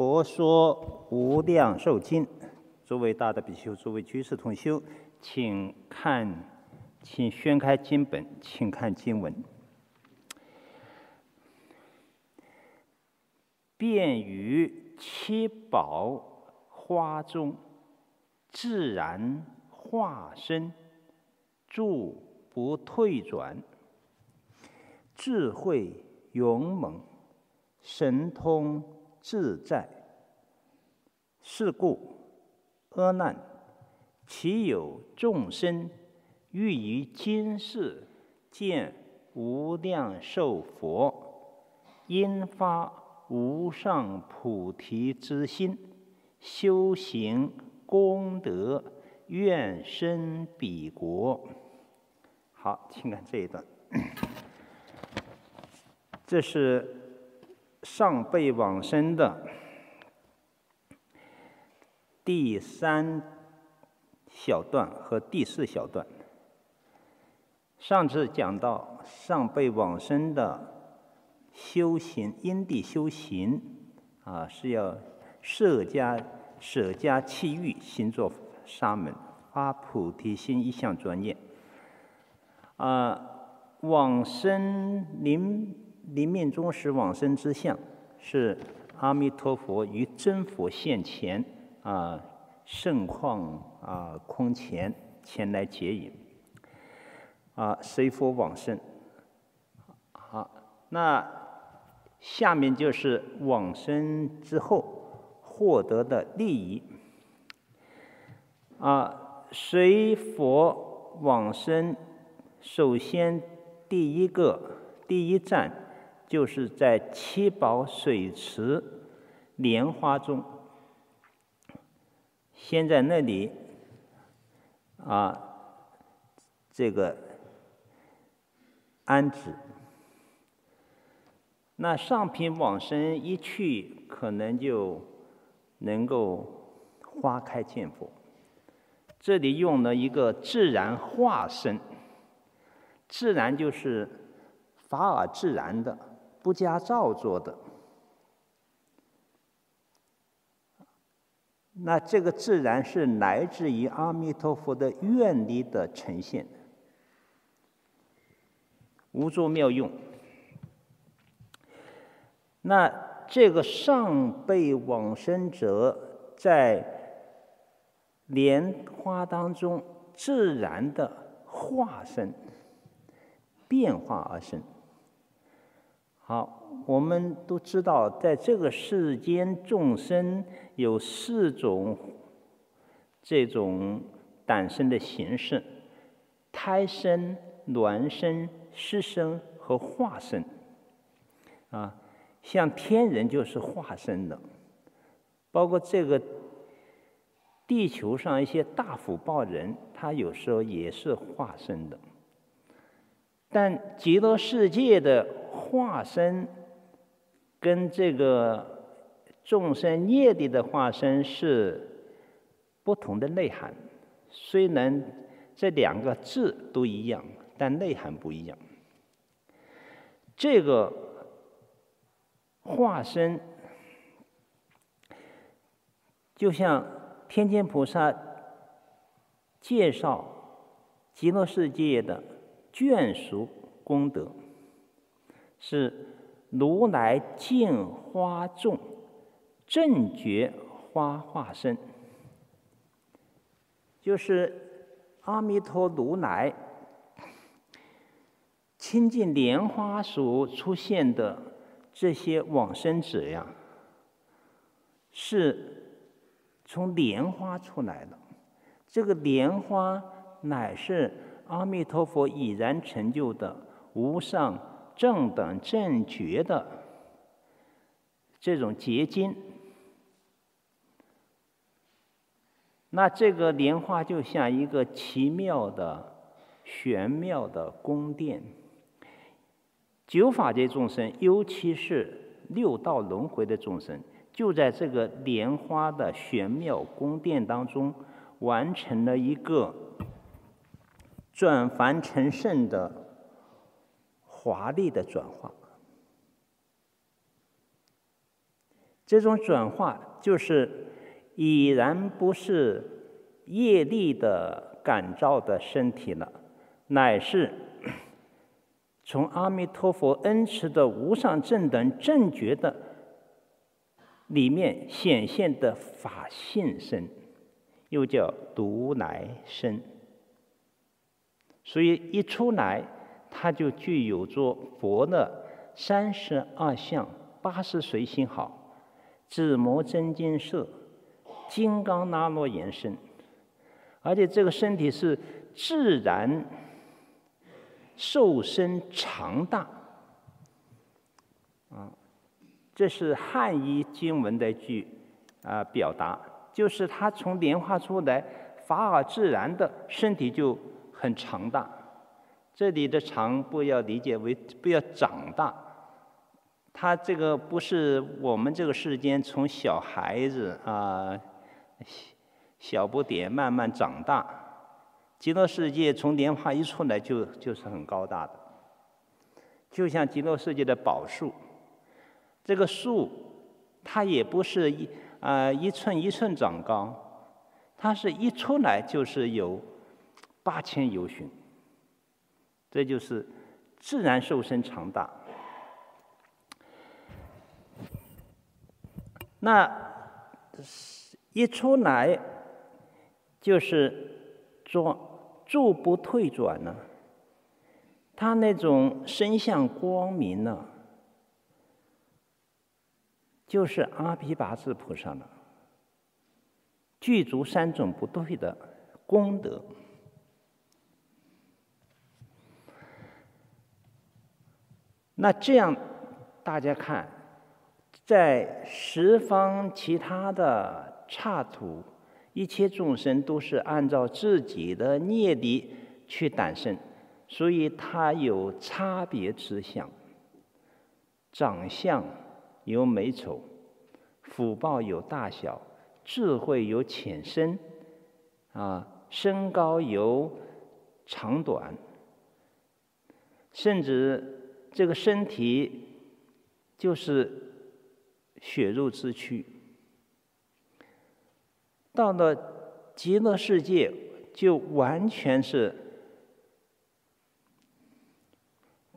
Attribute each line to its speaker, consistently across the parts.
Speaker 1: 佛说无量寿经，诸位大德比丘，诸位居士同修，请看，请宣开经本，请看经文。便于七宝花中，自然化身，住不退转，智慧勇猛，神通。自在。是故，阿难，其有众生欲于今世见无量寿佛，因发无上菩提之心，修行功德，愿生彼国。好，请看这一段，这是。上辈往生的第三小段和第四小段。上次讲到上辈往生的修行因地修行啊，是要舍家舍家弃欲，行作沙门，发菩提心，一向专业。啊，往生临。临命终时往生之相，是阿弥陀佛于真佛现前啊，盛况啊空前前来接引啊，随佛往生。好，那下面就是往生之后获得的利益啊，随佛往生，首先第一个第一站。就是在七宝水池莲花中，先在那里啊，这个安置。那上品往生一去，可能就能够花开见佛。这里用了一个自然化身，自然就是法尔自然的。不加造作的，那这个自然是来自于阿弥陀佛的愿力的呈现，无作妙用。那这个上辈往生者在莲花当中自然的化身，变化而生。好，我们都知道，在这个世间，众生有四种这种诞生的形式：胎生、卵生、湿生和化生。啊，像天人就是化生的，包括这个地球上一些大福报人，他有时候也是化生的。但极乐世界的化身跟这个众生业力的化身是不同的内涵，虽然这两个字都一样，但内涵不一样。这个化身就像天天菩萨介绍极乐世界的。眷属功德是如来见花众正觉花化身，就是阿弥陀如来亲近莲花所出现的这些往生者呀，是从莲花出来的。这个莲花乃是。阿弥陀佛已然成就的无上正等正觉的这种结晶，那这个莲花就像一个奇妙的玄妙的宫殿。九法界众生，尤其是六道轮回的众生，就在这个莲花的玄妙宫殿当中，完成了一个。转凡成圣的华丽的转化，这种转化就是已然不是业力的感召的身体了，乃是 从阿弥陀佛恩赐的无上正等正觉的里面显现的法性身，又叫独来身。所以一出来，它就具有着佛的三十二相、八十随心好、紫磨真金色、金刚那罗延伸，而且这个身体是自然瘦身长大。啊，这是汉译经文的句啊表达，就是他从莲花出来，法尔自然的身体就。很长大，这里的长不要理解为不要长大，他这个不是我们这个世间从小孩子啊小不点慢慢长大，极乐世界从莲花一出来就就是很高大的，就像极乐世界的宝树，这个树它也不是一啊一寸一寸长高，它是一出来就是有。八千由旬，这就是自然瘦身长大。那一出来就是做住不退转呢，他那种身相光明呢，就是阿毗跋致菩萨了，具足三种不对的功德。那这样，大家看，在十方其他的刹土，一切众生都是按照自己的业力去诞生，所以它有差别之相。长相有美丑，福报有大小，智慧有浅深，啊，身高有长短，甚至。这个身体就是血肉之躯，到了极乐世界就完全是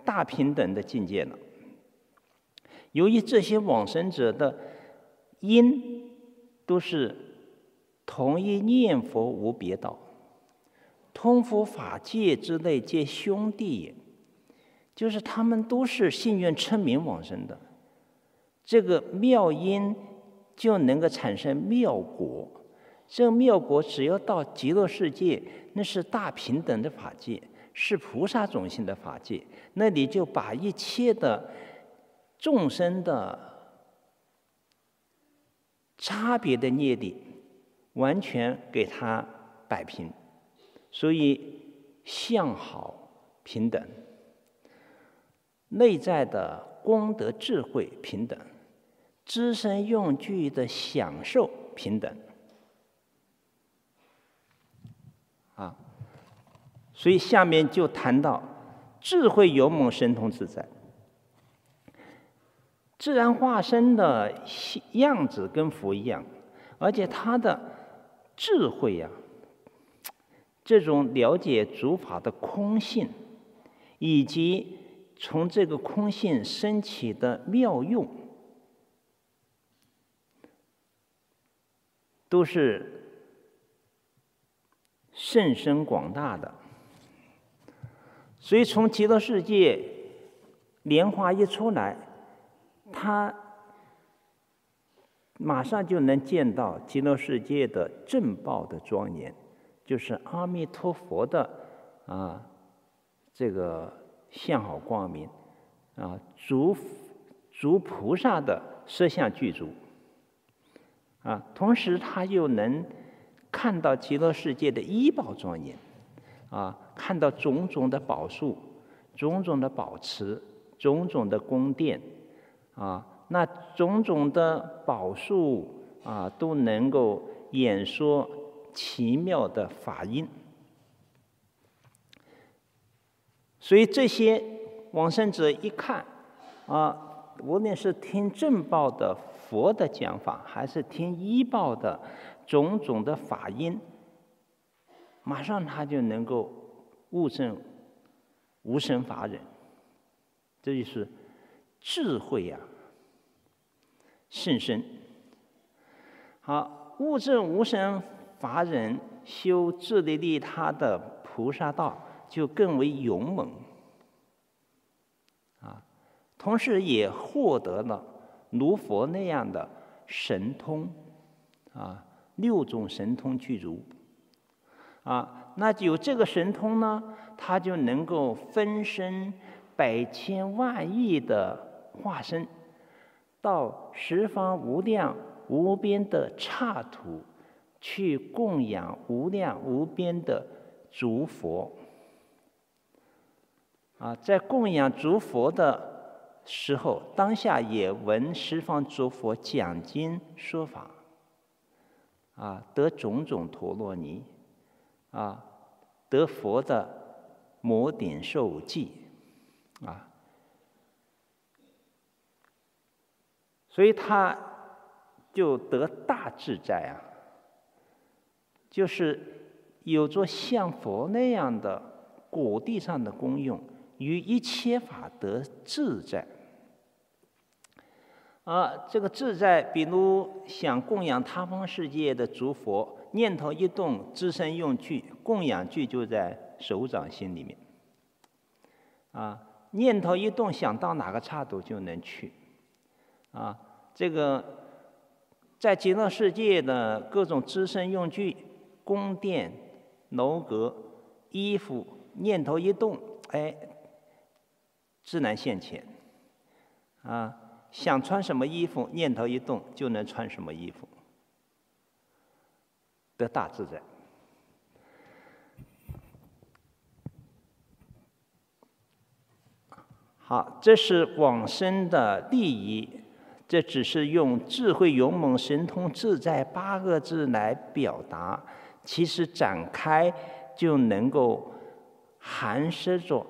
Speaker 1: 大平等的境界了。由于这些往生者的因都是同一念佛无别道，通佛法界之内皆兄弟也。就是他们都是信愿称名往生的，这个妙因就能够产生妙果。这个妙果只要到极乐世界，那是大平等的法界，是菩萨种性的法界，那你就把一切的众生的差别的业力完全给他摆平，所以相好平等。内在的功德智慧平等，资身用具的享受平等，啊，所以下面就谈到智慧勇猛神通自在，自然化身的样子跟佛一样，而且他的智慧呀，这种了解诸法的空性，以及。从这个空性升起的妙用，都是甚深广大的。所以从极乐世界莲花一出来，他马上就能见到极乐世界的正报的庄严，就是阿弥陀佛的啊这个。相好光明，啊，诸诸菩萨的色相具足，啊，同时他又能看到极乐世界的医宝庄严，啊，看到种种的宝树、种种的宝池、种种的宫殿，啊，那种种的宝树啊，都能够演说奇妙的法音。所以这些往生者一看，啊，无论是听正报的佛的讲法，还是听医报的种种的法音，马上他就能够悟证无生法忍。这就是智慧呀，甚深。好，悟证无生法忍，修自利利他的菩萨道，就更为勇猛。啊，同时也获得了。如佛那样的神通，啊，六种神通具足，啊，那有这个神通呢，他就能够分身百千万亿的化身，到十方无量无边的刹土，去供养无量无边的诸佛，啊，在供养诸佛的。时候，当下也闻十方诸佛讲经说法，啊，得种种陀罗尼，啊，得佛的摩顶受记，啊，所以他就得大自在啊，就是有着像佛那样的果地上的功用。于一切法得自在，啊，这个自在，比如想供养他方世界的诸佛，念头一动，自身用具，供养具就在手掌心里面，啊，念头一动，想到哪个刹土就能去，啊，这个在极乐世界的各种自身用具，宫殿、楼阁、衣服，念头一动，哎。自然现前，啊，想穿什么衣服，念头一动就能穿什么衣服，得大自在。好，这是往生的利益，这只是用智慧勇猛神通自在八个字来表达，其实展开就能够含摄着。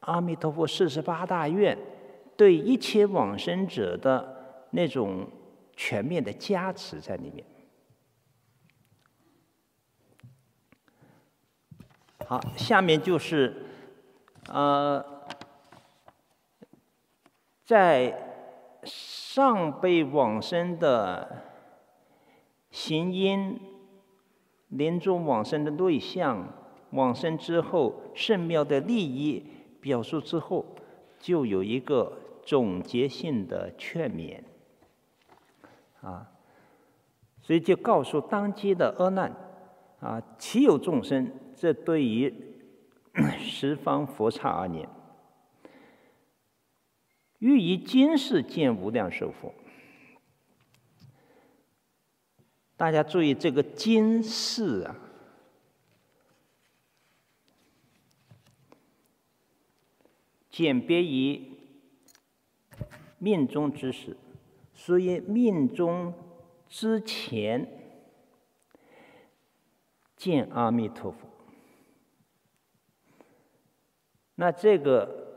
Speaker 1: 阿弥陀佛，四十八大愿对一切往生者的那种全面的加持在里面。好，下面就是呃，在上辈往生的行因、临终往生的对象、往生之后圣庙的利益。表述之后，就有一个总结性的劝勉，啊，所以就告诉当机的阿难，啊，岂有众生？这对于十方佛刹而言，欲以今世见无量寿佛。大家注意这个今世啊。鉴别于命中之时，所以命中之前见阿弥陀佛。那这个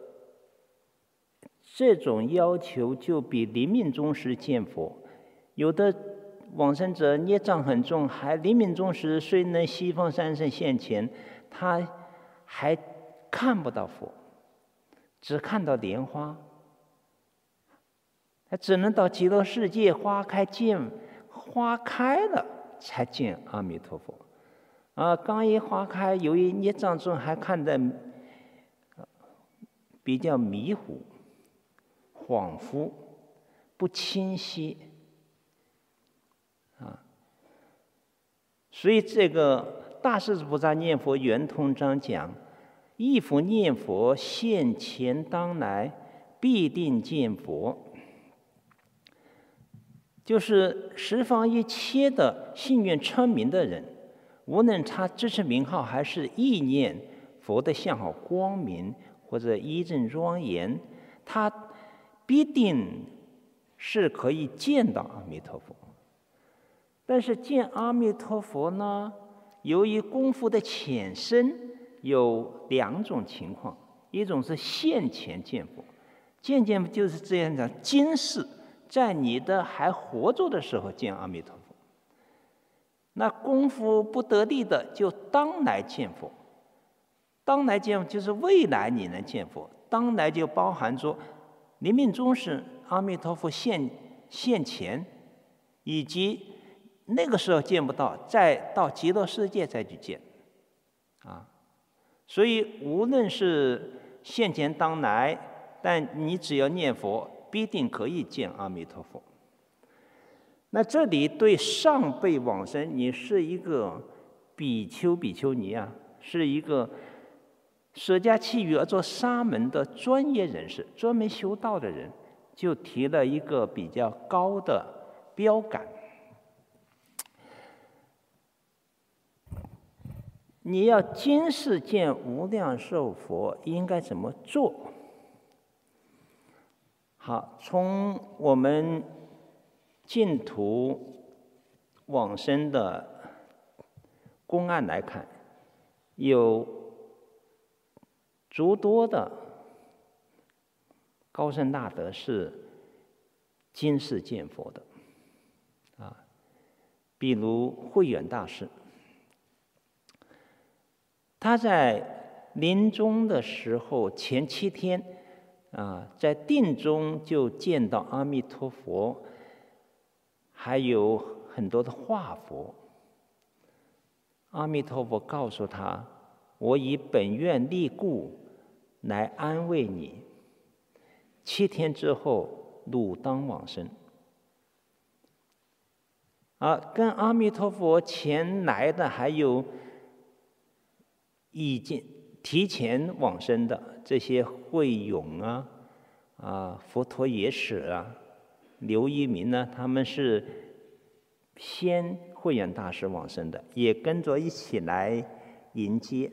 Speaker 1: 这种要求就比临命终时见佛，有的往生者孽障很重，还临命终时虽能西方三圣现前，他还看不到佛。只看到莲花，他只能到极乐世界花开见花开了才见阿弥陀佛。啊，刚一花开，由于孽障重，还看得比较迷糊、恍惚、不清晰。啊，所以这个大势至菩萨念佛圆通章讲。一佛念佛现前当来必定见佛，就是十方一切的信愿称名的人，无论他支持名号还是意念佛的相好光明或者一正庄严，他必定是可以见到阿弥陀佛。但是见阿弥陀佛呢，由于功夫的浅深。有两种情况，一种是现前见佛，见见就是这样的今世在你的还活着的时候见阿弥陀佛。那功夫不得力的，就当来见佛。当来见就是未来你能见佛。当来就包含着临命终时阿弥陀佛现现前，以及那个时候见不到，再到极乐世界再去见，所以无论是现前当来，但你只要念佛，必定可以见阿弥陀佛。那这里对上辈往生，你是一个比丘、比丘尼啊，是一个舍家弃欲而做沙门的专业人士，专门修道的人，就提了一个比较高的标杆。你要今世见无量寿佛，应该怎么做？好，从我们。净土往生的公案来看，有诸多的高僧大德是今世见佛的，啊，比如慧远大师，他在临终的时候前七天，啊，在定中就见到阿弥陀佛。还有很多的化佛，阿弥陀佛告诉他：“我以本愿力故来安慰你。七天之后，汝当往生。”啊，跟阿弥陀佛前来的还有已经提前往生的这些慧勇啊，啊，佛陀也使啊。刘一鸣呢？他们是先慧远大师往生的，也跟着一起来迎接。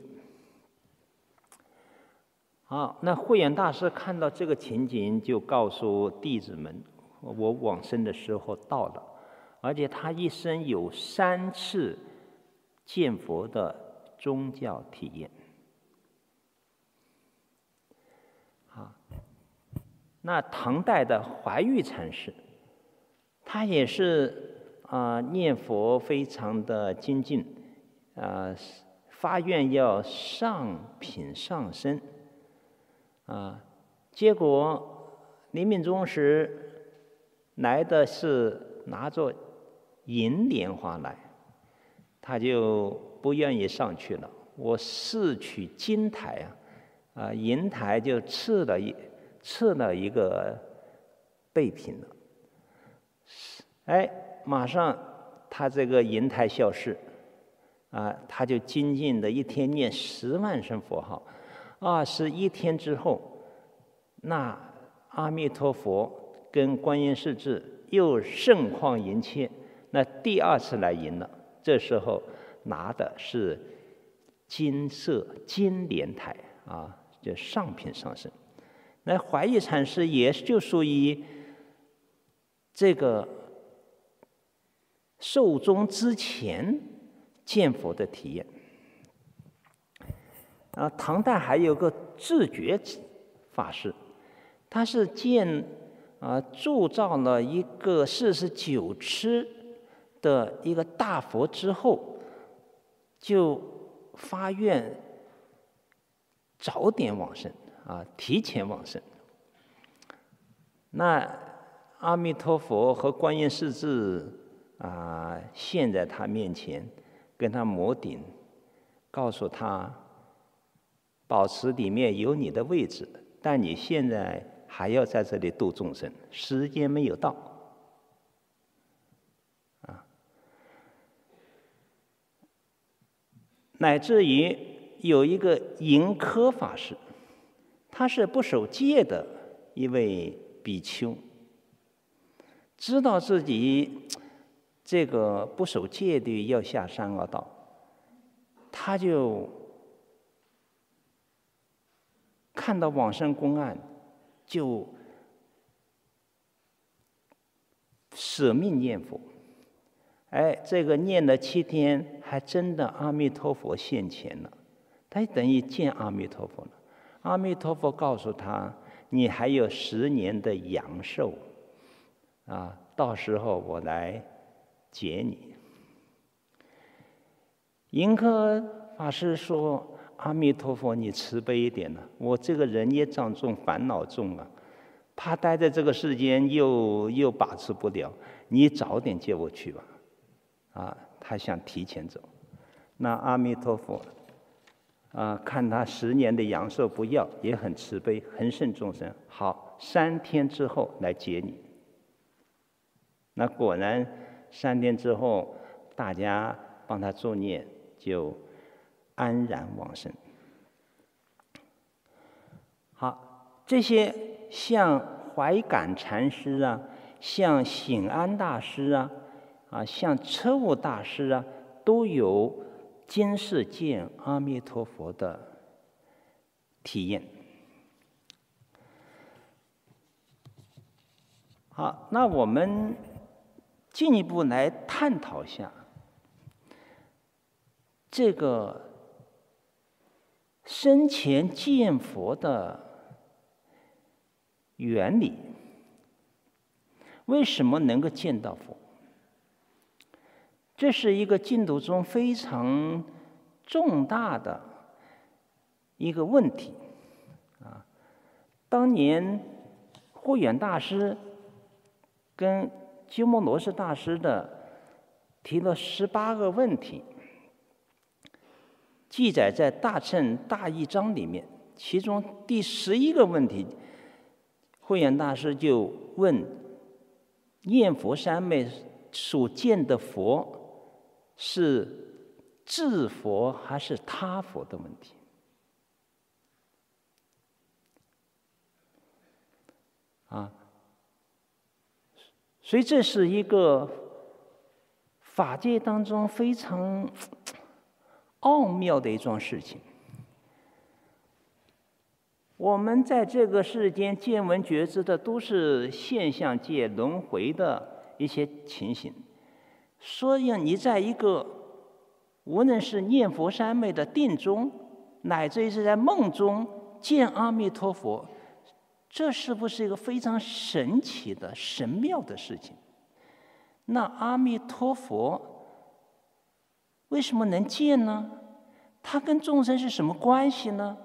Speaker 1: 好，那慧远大师看到这个情景，就告诉弟子们：“我往生的时候到了，而且他一生有三次见佛的宗教体验。”好那唐代的怀玉禅师，他也是啊念佛非常的精进，啊发愿要上品上身，啊结果临命终时来的是拿着银莲花来，他就不愿意上去了。我试取金台啊，啊银台就赐了一。赐了一个备品了，哎，马上他这个银台消失，啊，他就精进的一天念十万声佛号，二十一天之后，那阿弥陀佛跟观音世智又盛况迎切，那第二次来迎了，这时候拿的是金色金莲台啊，就上品上身。那怀疑禅师也就属于这个寿终之前见佛的体验。啊，唐代还有个智觉法师，他是见啊铸造了一个四十九尺的一个大佛之后，就发愿早点往生。啊，提前往生。那阿弥陀佛和观音世智啊，现在他面前，跟他摩顶，告诉他，保持里面有你的位置，但你现在还要在这里度众生，时间没有到。乃至于有一个迎科法师。他是不守戒的一位比丘，知道自己这个不守戒律要下山恶道，他就看到往生公案，就舍命念佛。哎，这个念了七天，还真的阿弥陀佛现前了，他等于见阿弥陀佛了。阿弥陀佛告诉他：“你还有十年的阳寿，啊，到时候我来接你。银科法师说：“阿弥陀佛，你慈悲一点呢，我这个人业障重，烦恼重啊，怕待在这个世间又又把持不了，你早点接我去吧。”啊，他想提前走。那阿弥陀佛，啊，看他十年的阳寿不要，也很慈悲，很慎众生。好，三天之后来接你。那果然，三天之后，大家帮他作孽，就安然往生。好，这些像怀感禅师啊，像醒安大师啊，啊，像车务大师啊，都有。今世见阿弥陀佛的体验。好，那我们进一步来探讨一下这个生前见佛的原理，为什么能够见到佛？这是一个净土中非常重大的一个问题啊！当年慧远大师跟鸠摩罗什大师的提了十八个问题，记载在《大乘大义章》里面。其中第十一个问题，慧远大师就问念佛三昧所见的佛。是自佛还是他佛的问题啊？所以这是一个法界当中非常奥妙的一桩事情。我们在这个世间见闻觉知的都是现象界轮回的一些情形。所以，你在一个无论是念佛三昧的定中，乃至于是在梦中见阿弥陀佛，这是不是一个非常神奇的神妙的事情？那阿弥陀佛为什么能见呢？他跟众生是什么关系呢？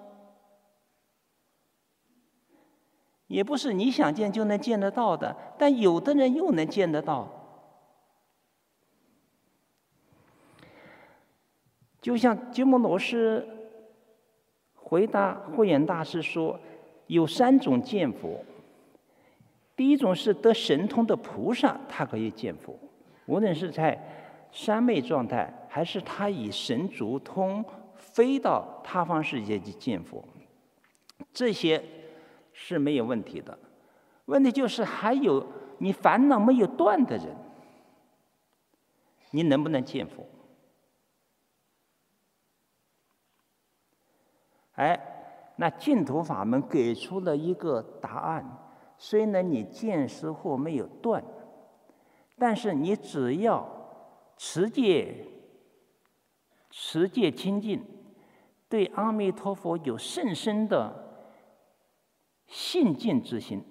Speaker 1: 也不是你想见就能见得到的，但有的人又能见得到。就像鸠摩罗什回答慧远大师说：“有三种见佛，第一种是得神通的菩萨，他可以见佛，无论是在三昧状态，还是他以神足通飞到他方世界去见佛，这些是没有问题的。问题就是还有你烦恼没有断的人，你能不能见佛？”哎，那净土法门给出了一个答案：虽然你见识或没有断，但是你只要持戒、持戒清净，对阿弥陀佛有甚深的信敬之心。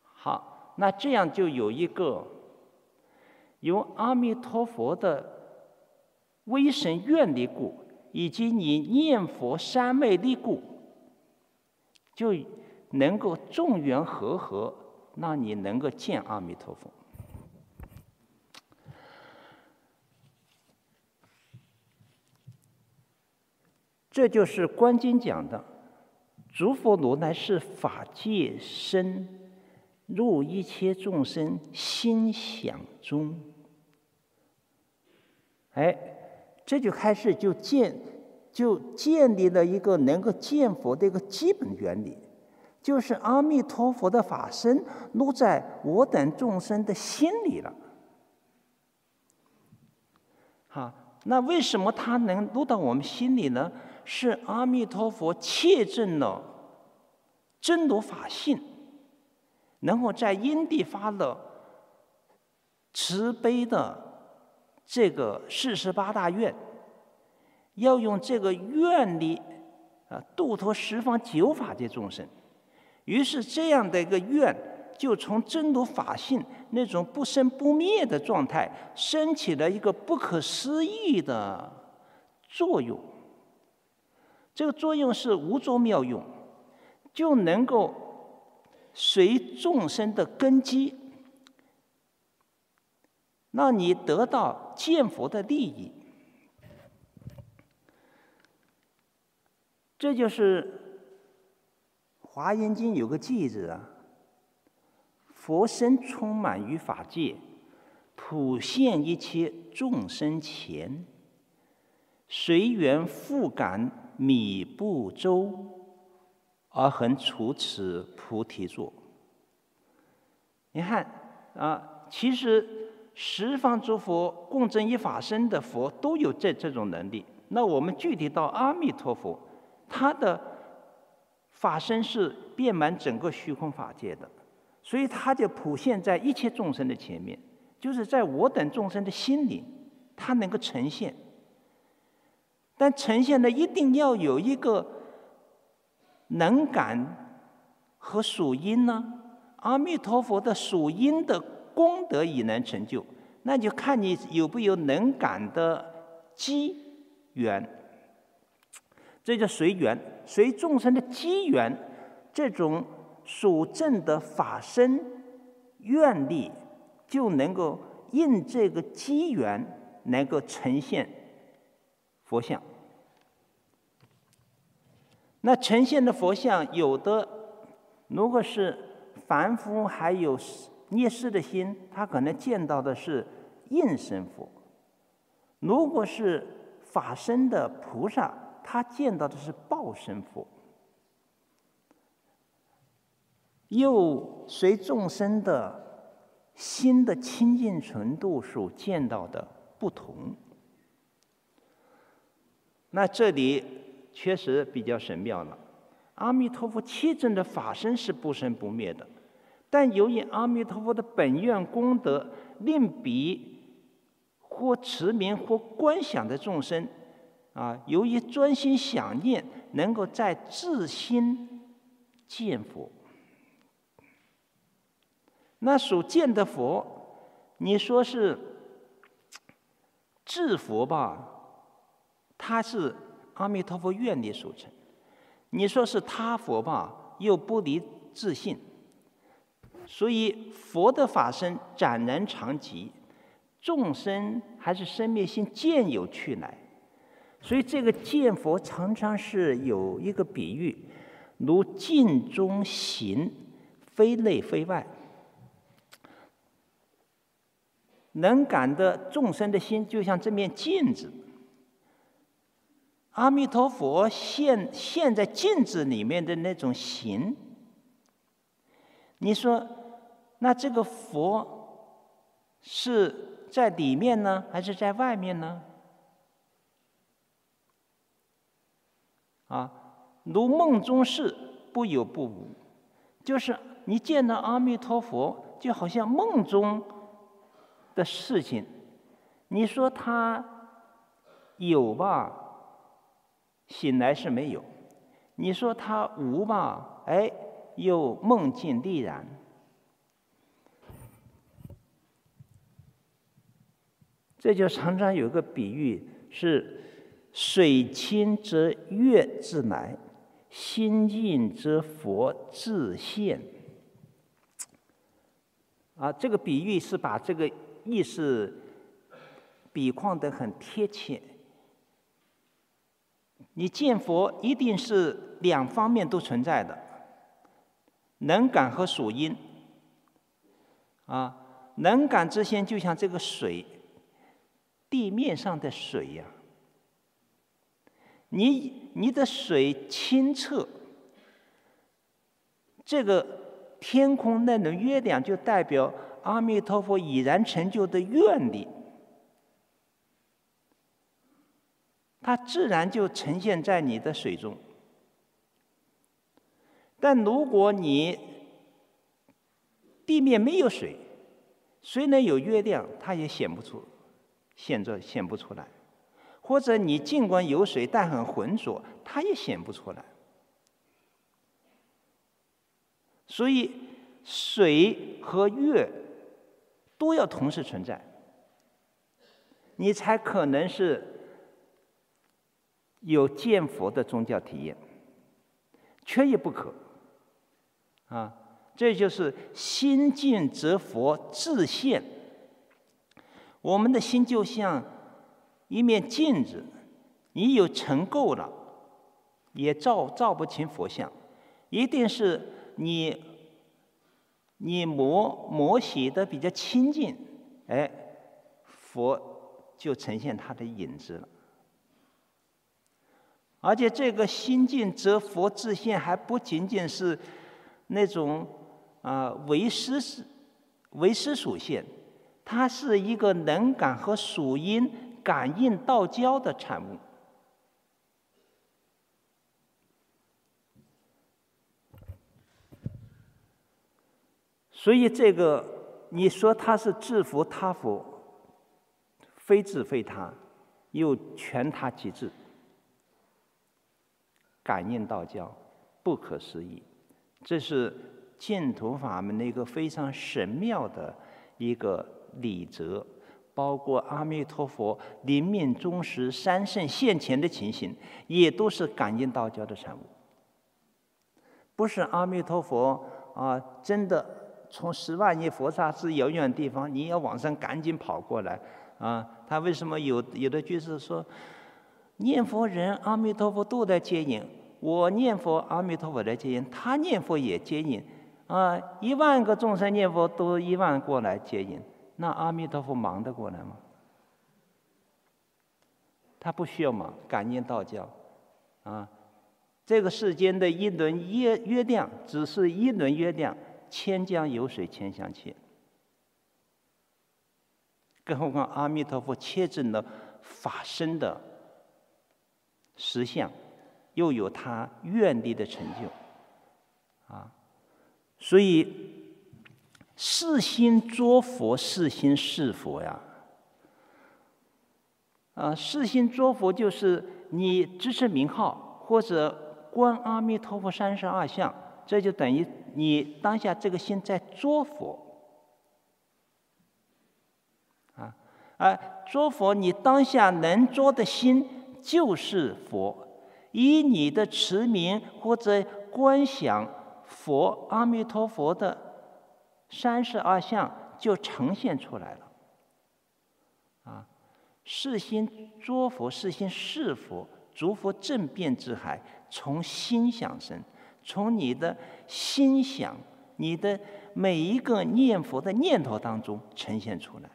Speaker 1: 好，那这样就有一个由阿弥陀佛的威神愿力故。以及你念佛三昧力故，就能够众缘和合，让你能够见阿弥陀佛。这就是观经讲的：“诸佛如来是法界身，入一切众生心想中。”哎。这就开始就建，就建立了一个能够见佛的一个基本原理，就是阿弥陀佛的法身落在我等众生的心里了。好，那为什么他能落到我们心里呢？是阿弥陀佛切证了真如法性，然后在因地发了慈悲的。这个四十八大愿，要用这个愿力啊，度脱十方九法界众生。于是这样的一个愿，就从真如法性那种不生不灭的状态，升起了一个不可思议的作用。这个作用是无着妙用，就能够随众生的根基，让你得到见佛的利益。这就是《华严经》有个偈子啊。佛身充满于法界，普现一切众生前，随缘复感米不周，而恒处此菩提座。你看啊，其实十方诸佛共振一法身的佛都有这这种能力。那我们具体到阿弥陀佛，他的法身是遍满整个虚空法界的。所以，他就普现在一切众生的前面，就是在我等众生的心里，他能够呈现。但呈现的一定要有一个能感和属因呢？阿弥陀佛的属因的功德已能成就，那就看你有没有能感的机缘。这叫随缘，随众生的机缘，这种。属正的法身愿力，就能够应这个机缘，能够呈现佛像。那呈现的佛像，有的如果是凡夫还有孽世的心，他可能见到的是应身佛；如果是法身的菩萨，他见到的是报身佛。又随众生的心的清净程度所见到的不同，那这里确实比较神妙了。阿弥陀佛七尊的法身是不生不灭的，但由于阿弥陀佛的本愿功德，令彼或持名或观想的众生，啊，由于专心想念，能够在自心见佛。那所见的佛，你说是智佛吧？他是阿弥陀佛愿力所成。你说是他佛吧？又不离自信。所以佛的法身展然常寂，众生还是生灭性见有去来。所以这个见佛常常是有一个比喻，如镜中形，非内非外。能感的众生的心，就像这面镜子。阿弥陀佛现现在镜子里面的那种形，你说，那这个佛是在里面呢，还是在外面呢？啊，如梦中事，不有不无，就是你见到阿弥陀佛，就好像梦中。的事情，你说他有吧？醒来是没有。你说他无吧？哎，又梦境必然。这就常常有个比喻是：水清则月自来，心静则佛自现。啊，这个比喻是把这个。意思比况的很贴切。你见佛一定是两方面都存在的，能感和属因。啊，能感之心就像这个水，地面上的水呀。你你的水清澈，这个天空那轮月亮就代表。阿弥陀佛已然成就的愿力，它自然就呈现在你的水中。但如果你地面没有水，虽然有月亮，它也显不出，显着显不出来；或者你尽管有水，但很浑浊，它也显不出来。所以。水和月都要同时存在，你才可能是有见佛的宗教体验，缺一不可。啊，这就是心静则佛自现。我们的心就像一面镜子，你有尘垢了，也照照不清佛像，一定是你。你磨磨洗的比较清净，哎，佛就呈现他的影子了。而且这个心境则佛自现，还不仅仅是那种啊为师是为师属性，它是一个能感和属因感应道交的产物。所以这个，你说他是自佛他佛，非自非他，又全他即自，感应道交，不可思议。这是净土法门的一个非常神妙的一个理则，包括阿弥陀佛临命终时三圣现前的情形，也都是感应道交的产物。不是阿弥陀佛啊，真的。从十万亿佛刹之遥远地方，你要往上赶紧跑过来啊！他为什么有有的句子说，念佛人阿弥陀佛都在接引，我念佛阿弥陀佛来接引，他念佛也接引啊！一万个众生念佛都一万过来接引，那阿弥陀佛忙得过来吗？他不需要忙，感应道教啊！这个世间的一轮月月亮，只是一轮月亮。千江有水千相切，更何况阿弥陀佛切证了法身的实相，又有他愿力的成就，啊，所以是心作佛，是心是佛呀，啊，是心作佛就是你支持名号或者观阿弥陀佛三十二相，这就等于。你当下这个心在作佛，啊，而作佛，你当下能作的心就是佛，以你的持名或者观想佛阿弥陀佛的三十二相就呈现出来了，啊，是心作佛，是心是佛，诸佛正变之海，从心想生。从你的心想、你的每一个念佛的念头当中呈现出来。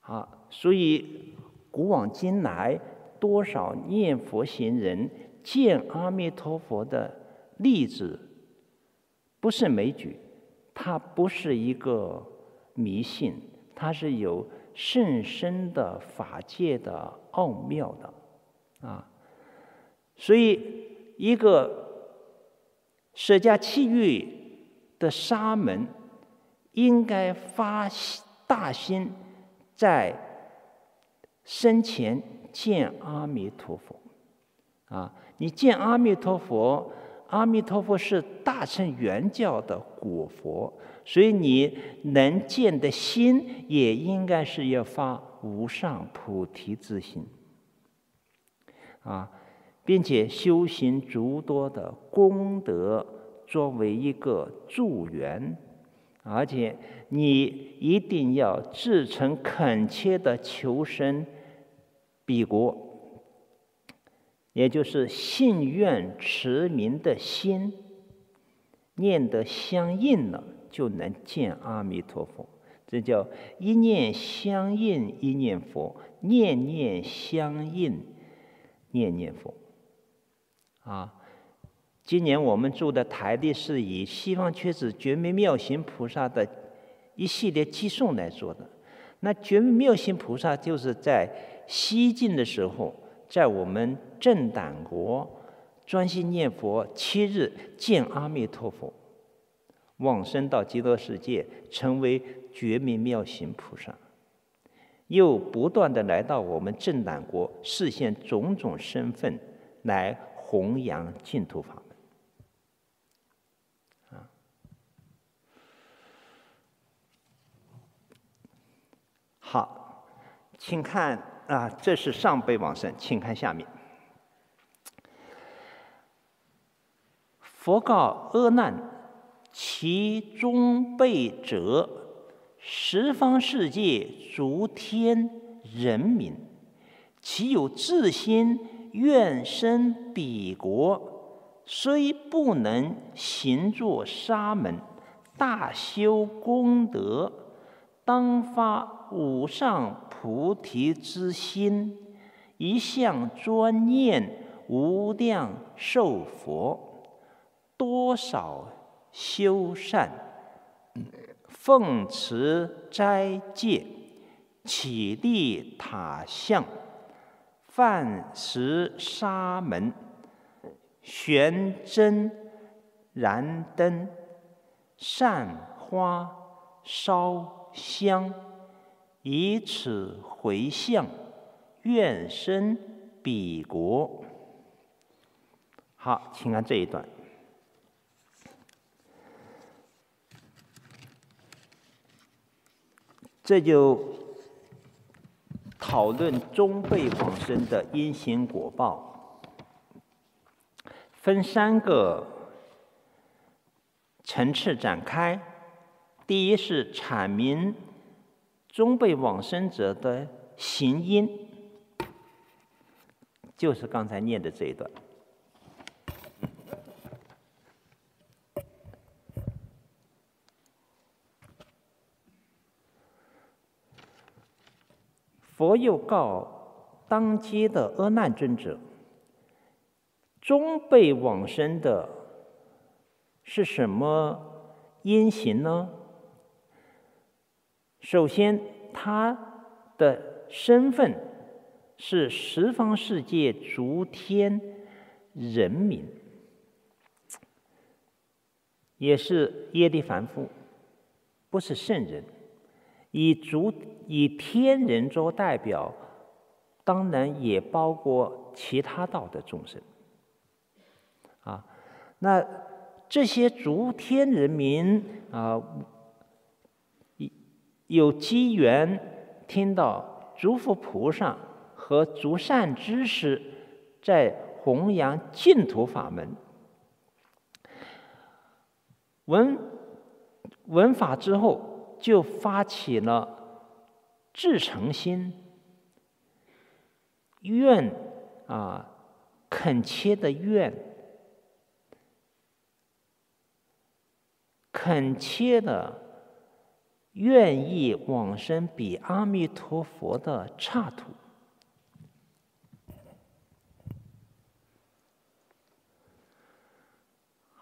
Speaker 1: 好，所以古往今来，多少念佛行人见阿弥陀佛的例子，不是枚举，它不是一个迷信，它是有甚深的法界的奥妙的，啊。所以，一个舍家契欲的沙门，应该发大心，在生前见阿弥陀佛。啊，你见阿弥陀佛，阿弥陀佛是大乘圆教的果佛，所以你能见的心，也应该是要发无上菩提之心。啊。并且修行诸多的功德作为一个助缘，而且你一定要至诚恳切的求生彼国，也就是信愿持名的心念得相应了，就能见阿弥陀佛。这叫一念相应一念佛，念念相应念念佛。啊，今年我们做的台历是以西方缺子觉明妙行菩萨的一系列寄送来做的。那觉明妙行菩萨就是在西晋的时候，在我们正党国专心念佛七日，见阿弥陀佛，往生到极乐世界，成为觉明妙行菩萨，又不断的来到我们正党国，实现种种身份来。弘扬净土法门，好请看啊，这是上辈往生，请看下面。佛告阿难：其中辈者，十方世界诸天人民，其有自心愿生彼国，虽不能行作沙门，大修功德，当发无上。菩提之心，一向专念无量寿佛，多少修善，奉持斋戒，起立塔像，饭食沙门，悬真燃灯，善花烧香。以此回向，愿生彼国。好，请看这一段。这就讨论中辈往生的因行果报，分三个层次展开。第一是阐明。中辈往生者的行因，就是刚才念的这一段。佛又告当街的阿难尊者：中辈往生的是什么因行呢？首先，他的身份是十方世界诸天人民，也是耶利凡夫，不是圣人。以诸以天人作代表，当然也包括其他道的众生。啊，那这些诸天人民啊。有机缘听到诸佛菩萨和诸善知识在弘扬净土法门，闻闻法之后，就发起了至诚心、愿啊恳切的愿，恳切的。愿意往生比阿弥陀佛的刹土。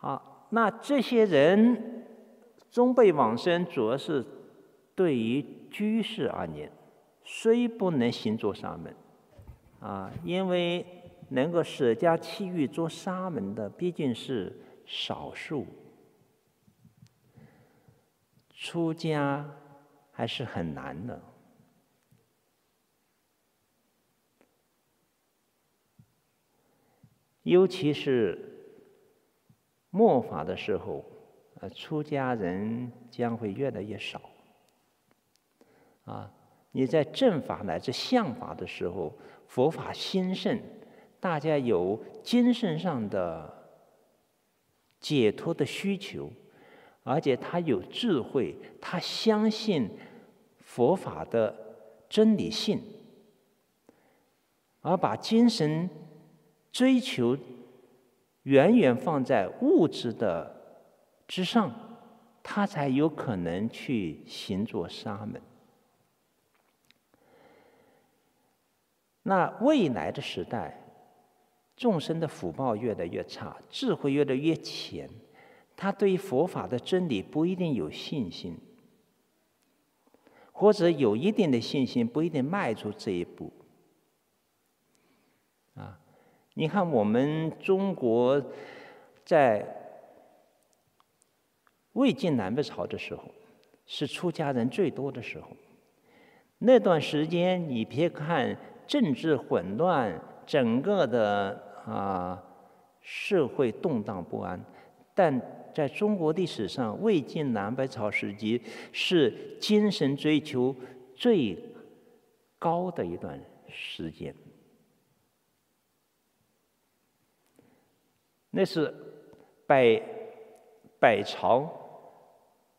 Speaker 1: 好，那这些人终被往生，主要是对于居士而言，虽不能行做沙门，啊，因为能够舍家弃欲做沙门的，毕竟是少数。出家还是很难的，尤其是末法的时候，呃，出家人将会越来越少。啊，你在正法乃至相法的时候，佛法兴盛，大家有精神上的解脱的需求。而且他有智慧，他相信佛法的真理性，而把精神追求远远放在物质的之上，他才有可能去行作沙门。那未来的时代，众生的福报越来越差，智慧越来越浅。他对于佛法的真理不一定有信心，或者有一定的信心，不一定迈出这一步。啊，你看我们中国在魏晋南北朝的时候，是出家人最多的时候。那段时间，你别看政治混乱，整个的啊社会动荡不安，但在中国历史上，魏晋南北朝时期是精神追求最高的一段时间。那是百百朝，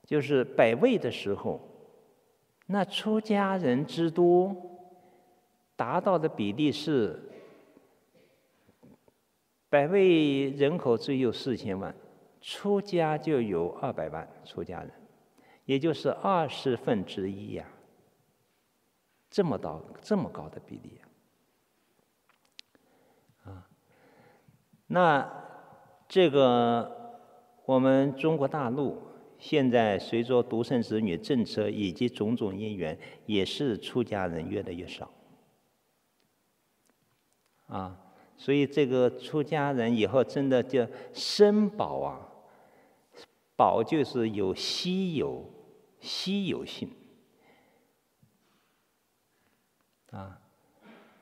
Speaker 1: 就是百位的时候，那出家人之多，达到的比例是百位人口只有四千万，出家就有二百万出家人，也就是二十分之一呀，这么高这么高的比例啊，那。这个我们中国大陆现在随着独生子女政策以及种种因缘，也是出家人越来越少。啊，所以这个出家人以后真的叫生宝啊，宝就是有稀有、稀有性。啊，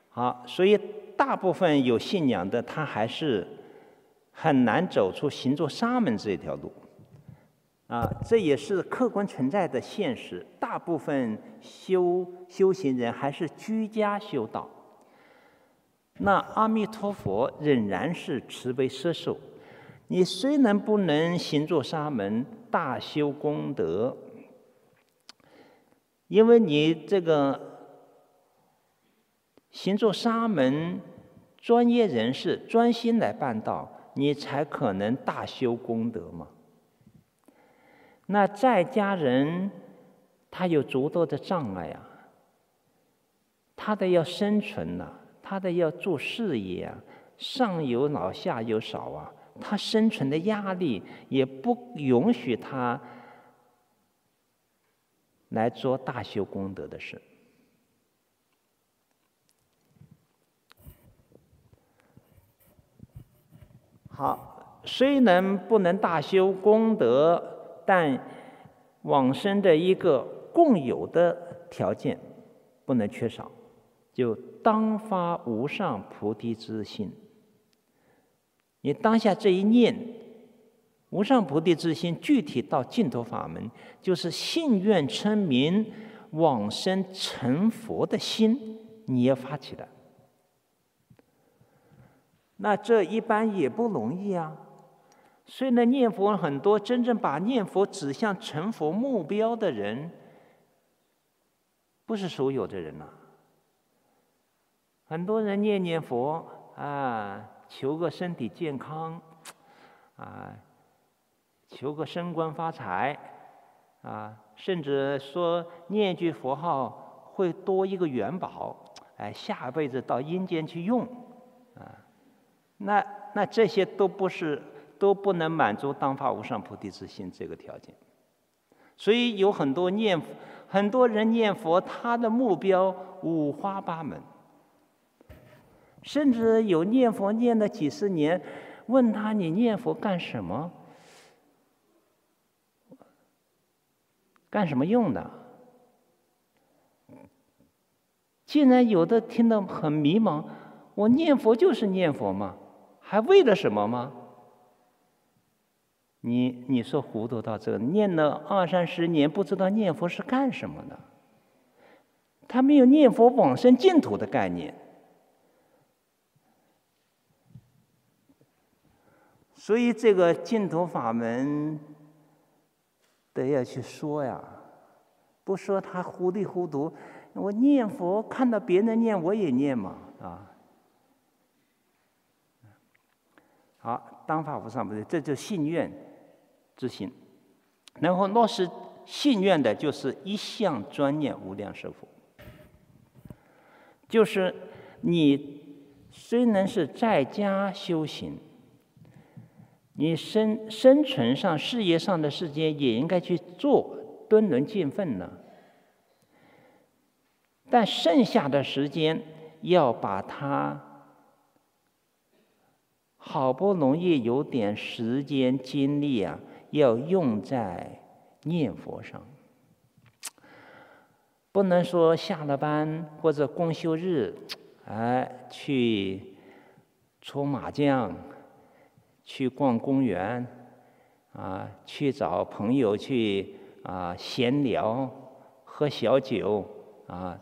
Speaker 1: 好，所以大部分有信仰的他还是。很难走出行做沙门这条路，啊，这也是客观存在的现实。大部分修修行人还是居家修道。那阿弥陀佛仍然是慈悲摄受。你虽然不能行做沙门大修功德，因为你这个行做沙门专业人士专心来办道。你才可能大修功德嘛？那在家人他有诸多的障碍啊，他的要生存呐，他的要做事业啊，上有老下有少啊，他生存的压力也不允许他来做大修功德的事。好，虽然不能大修功德，但往生的一个共有的条件不能缺少，就当发无上菩提之心。你当下这一念无上菩提之心，具体到净土法门，就是信愿称名往生成佛的心，你要发起来。那这一般也不容易啊。虽然念佛很多，真正把念佛指向成佛目标的人，不是所有的人呐。很多人念念佛啊，求个身体健康，啊，求个升官发财，啊，甚至说念一句佛号会多一个元宝，哎，下辈子到阴间去用，啊。那那这些都不是都不能满足当发无上菩提之心这个条件，所以有很多念很多人念佛，他的目标五花八门，甚至有念佛念了几十年，问他你念佛干什么？干什么用的？竟然有的听得很迷茫，我念佛就是念佛嘛。还为了什么吗？你你说糊涂到这，念了二三十年，不知道念佛是干什么的。他没有念佛往生净土的概念，所以这个净土法门得要去说呀，不说他糊里糊涂。我念佛看到别人念，我也念嘛，啊。好，当法无上不对，这就信愿之心。然后落实信愿的，就是一向专念无量寿佛。就是你虽然是在家修行，你生生存上、事业上的时间也应该去做敦伦尽奋呢。但剩下的时间要把它。好不容易有点时间精力啊，要用在念佛上，不能说下了班或者公休日，哎，去搓麻将，去逛公园，啊，去找朋友去啊闲聊，喝小酒啊，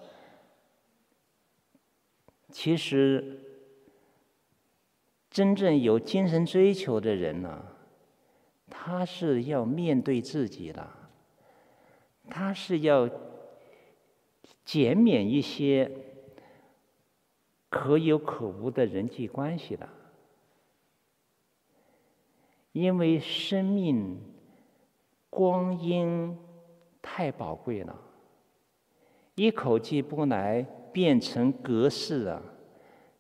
Speaker 1: 其实真正有精神追求的人呢，他是要面对自己的，他是要减免一些可有可无的人际关系的，因为生命光阴太宝贵了。一口气不来变成隔世啊！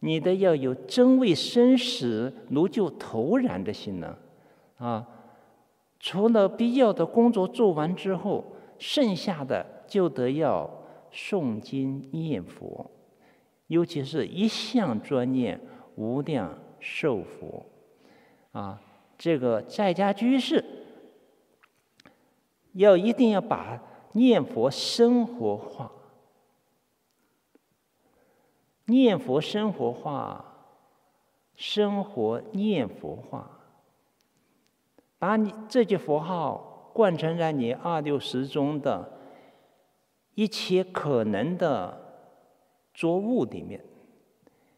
Speaker 1: 你的要有真为生死如就投然的心呢，啊！除了必要的工作做完之后，剩下的就得要诵经念佛，尤其是一向专念无量寿佛，啊！这个在家居士要一定要把念佛生活化。念佛生活化，生活念佛化，把你这句佛号贯穿在你二六时中的一切可能的作物里面。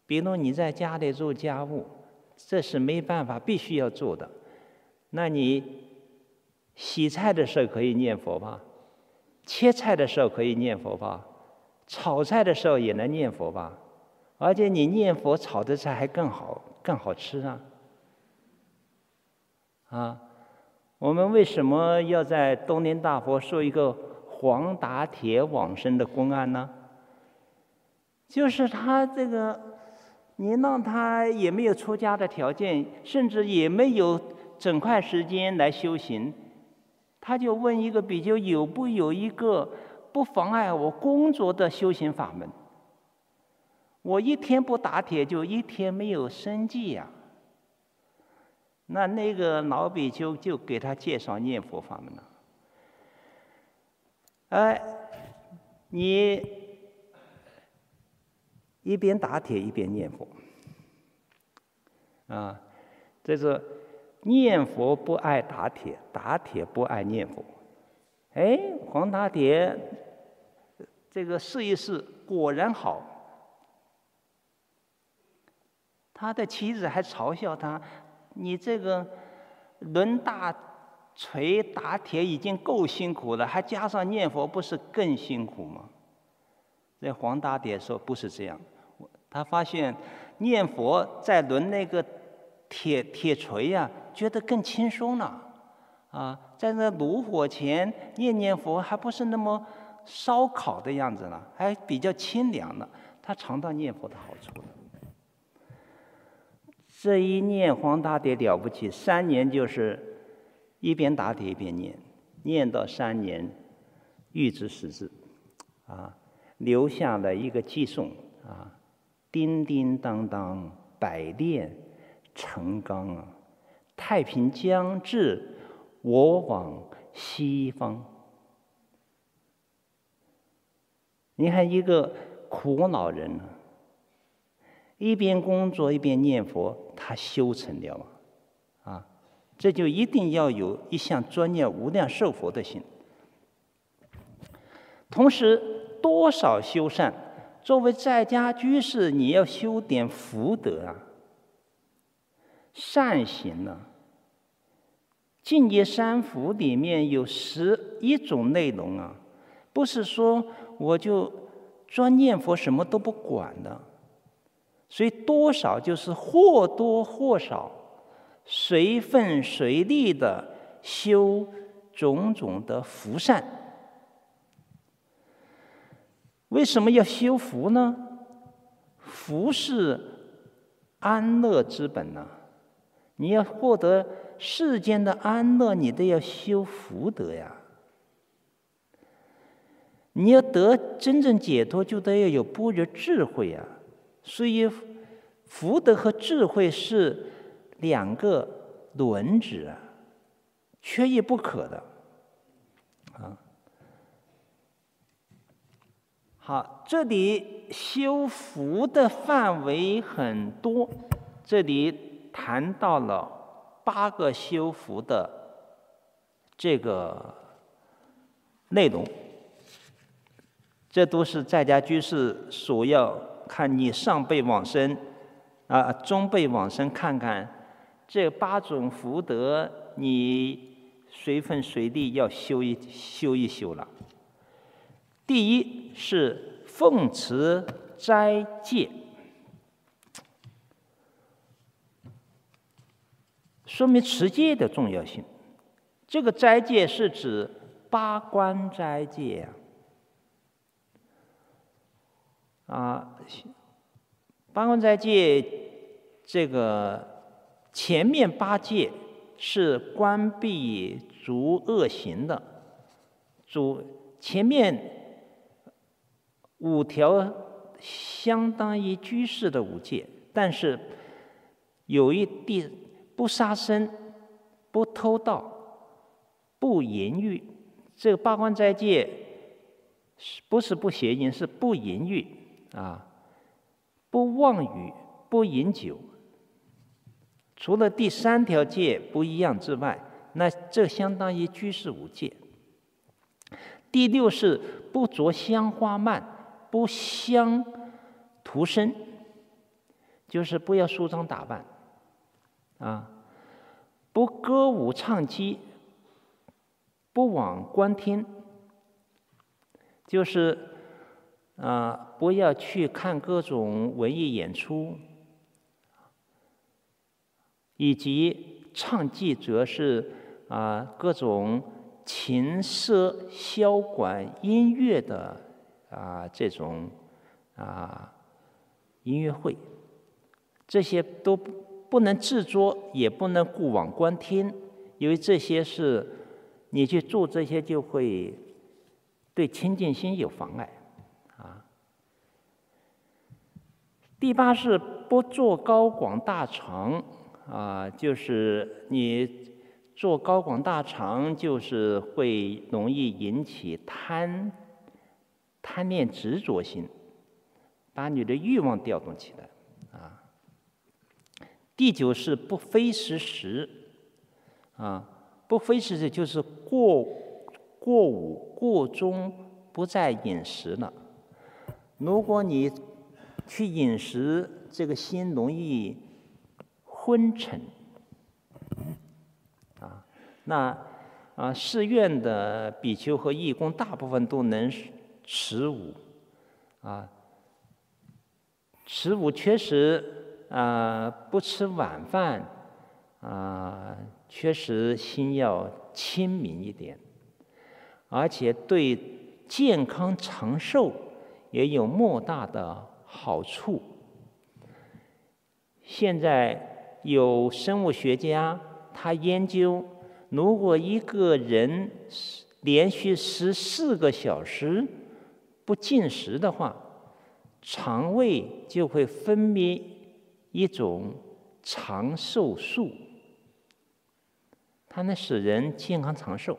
Speaker 1: 比如你在家里做家务，这是没办法，必须要做的。那你洗菜的时候可以念佛吧？切菜的时候可以念佛吧？炒菜的时候也能念佛吧？而且你念佛炒的菜还更好，更好吃啊！啊，我们为什么要在东林大佛说一个黄打铁往生的公案呢？就是他这个，你让他也没有出家的条件，甚至也没有整块时间来修行，他就问一个比丘有不有一个不妨碍我工作的修行法门？我一天不打铁，就一天没有生计呀。那那个老比丘就给他介绍念佛法门了。哎，你一边打铁一边念佛，啊，这是念佛不爱打铁，打铁不爱念佛。哎，黄打铁这个试一试，果然好。他的妻子还嘲笑他：“你这个抡大锤打铁已经够辛苦了，还加上念佛，不是更辛苦吗？”这黄大铁说：“不是这样，他发现念佛在抡那个铁铁锤呀，觉得更轻松了。啊，在那炉火前念念佛，还不是那么烧烤的样子了，还比较清凉了。他尝到念佛的好处了。”这一念黄大碟了不起，三年就是一边打铁一边念，念到三年，欲知识字，啊，留下了一个寄送啊，叮叮当当百炼成钢啊，太平将至，我往西方。你看一个苦恼人呢。一边工作一边念佛，他修成了吗啊！这就一定要有一项专念无量寿佛的心。同时，多少修善，作为在家居士，你要修点福德啊，善行呢？净业三福里面有十一种内容啊，不是说我就专念佛，什么都不管的。所以多少就是或多或少，随份随力的修种种的福善。为什么要修福呢？福是安乐之本呐。你要获得世间的安乐，你都要修福德呀。你要得真正解脱，就得要有般若智慧呀。所以，福德和智慧是两个轮子啊，缺一不可的好，这里修福的范围很多，这里谈到了八个修福的这个内容，这都是在家居士所要。看你上辈往生，啊，中辈往生，看看这八种福德，你随分随地要修一修一修了。第一是奉持斋戒，说明持戒的重要性。这个斋戒是指八关斋戒啊，啊，八关斋戒这个前面八戒是关闭诸恶行的，主前面。五条相当于居士的五戒，但是有一第不杀生、不偷盗、不淫欲。这个八关斋戒不是不邪淫？是不淫欲啊，不妄语、不饮酒。除了第三条戒不一样之外，那这相当于居士五戒。第六是不着香花蔓。不相涂身，就是不要梳妆打扮，啊，不歌舞唱机，不往观听，就是啊，不要去看各种文艺演出，以及唱妓，主要是啊各种琴瑟箫管音乐的。啊，这种啊音乐会，这些都不能制作，也不能顾往观听，因为这些是你去做这些就会对清净心有妨碍啊。第八是不做高广大长啊，就是你做高广大长，就是会容易引起贪。贪恋执着心，把你的欲望调动起来，啊。第九是不非时时，啊，不非时时就是过过午过中不再饮食了。如果你去饮食，这个心容易昏沉，啊，那啊寺院的比丘和义工大部分都能。十五，啊，十五确实啊，不吃晚饭，啊，确实心要清明一点，而且对健康长寿也有莫大的好处。现在有生物学家他研究，如果一个人连续十四个小时。不进食的话，肠胃就会分泌一种长寿素，它能使人健康长寿。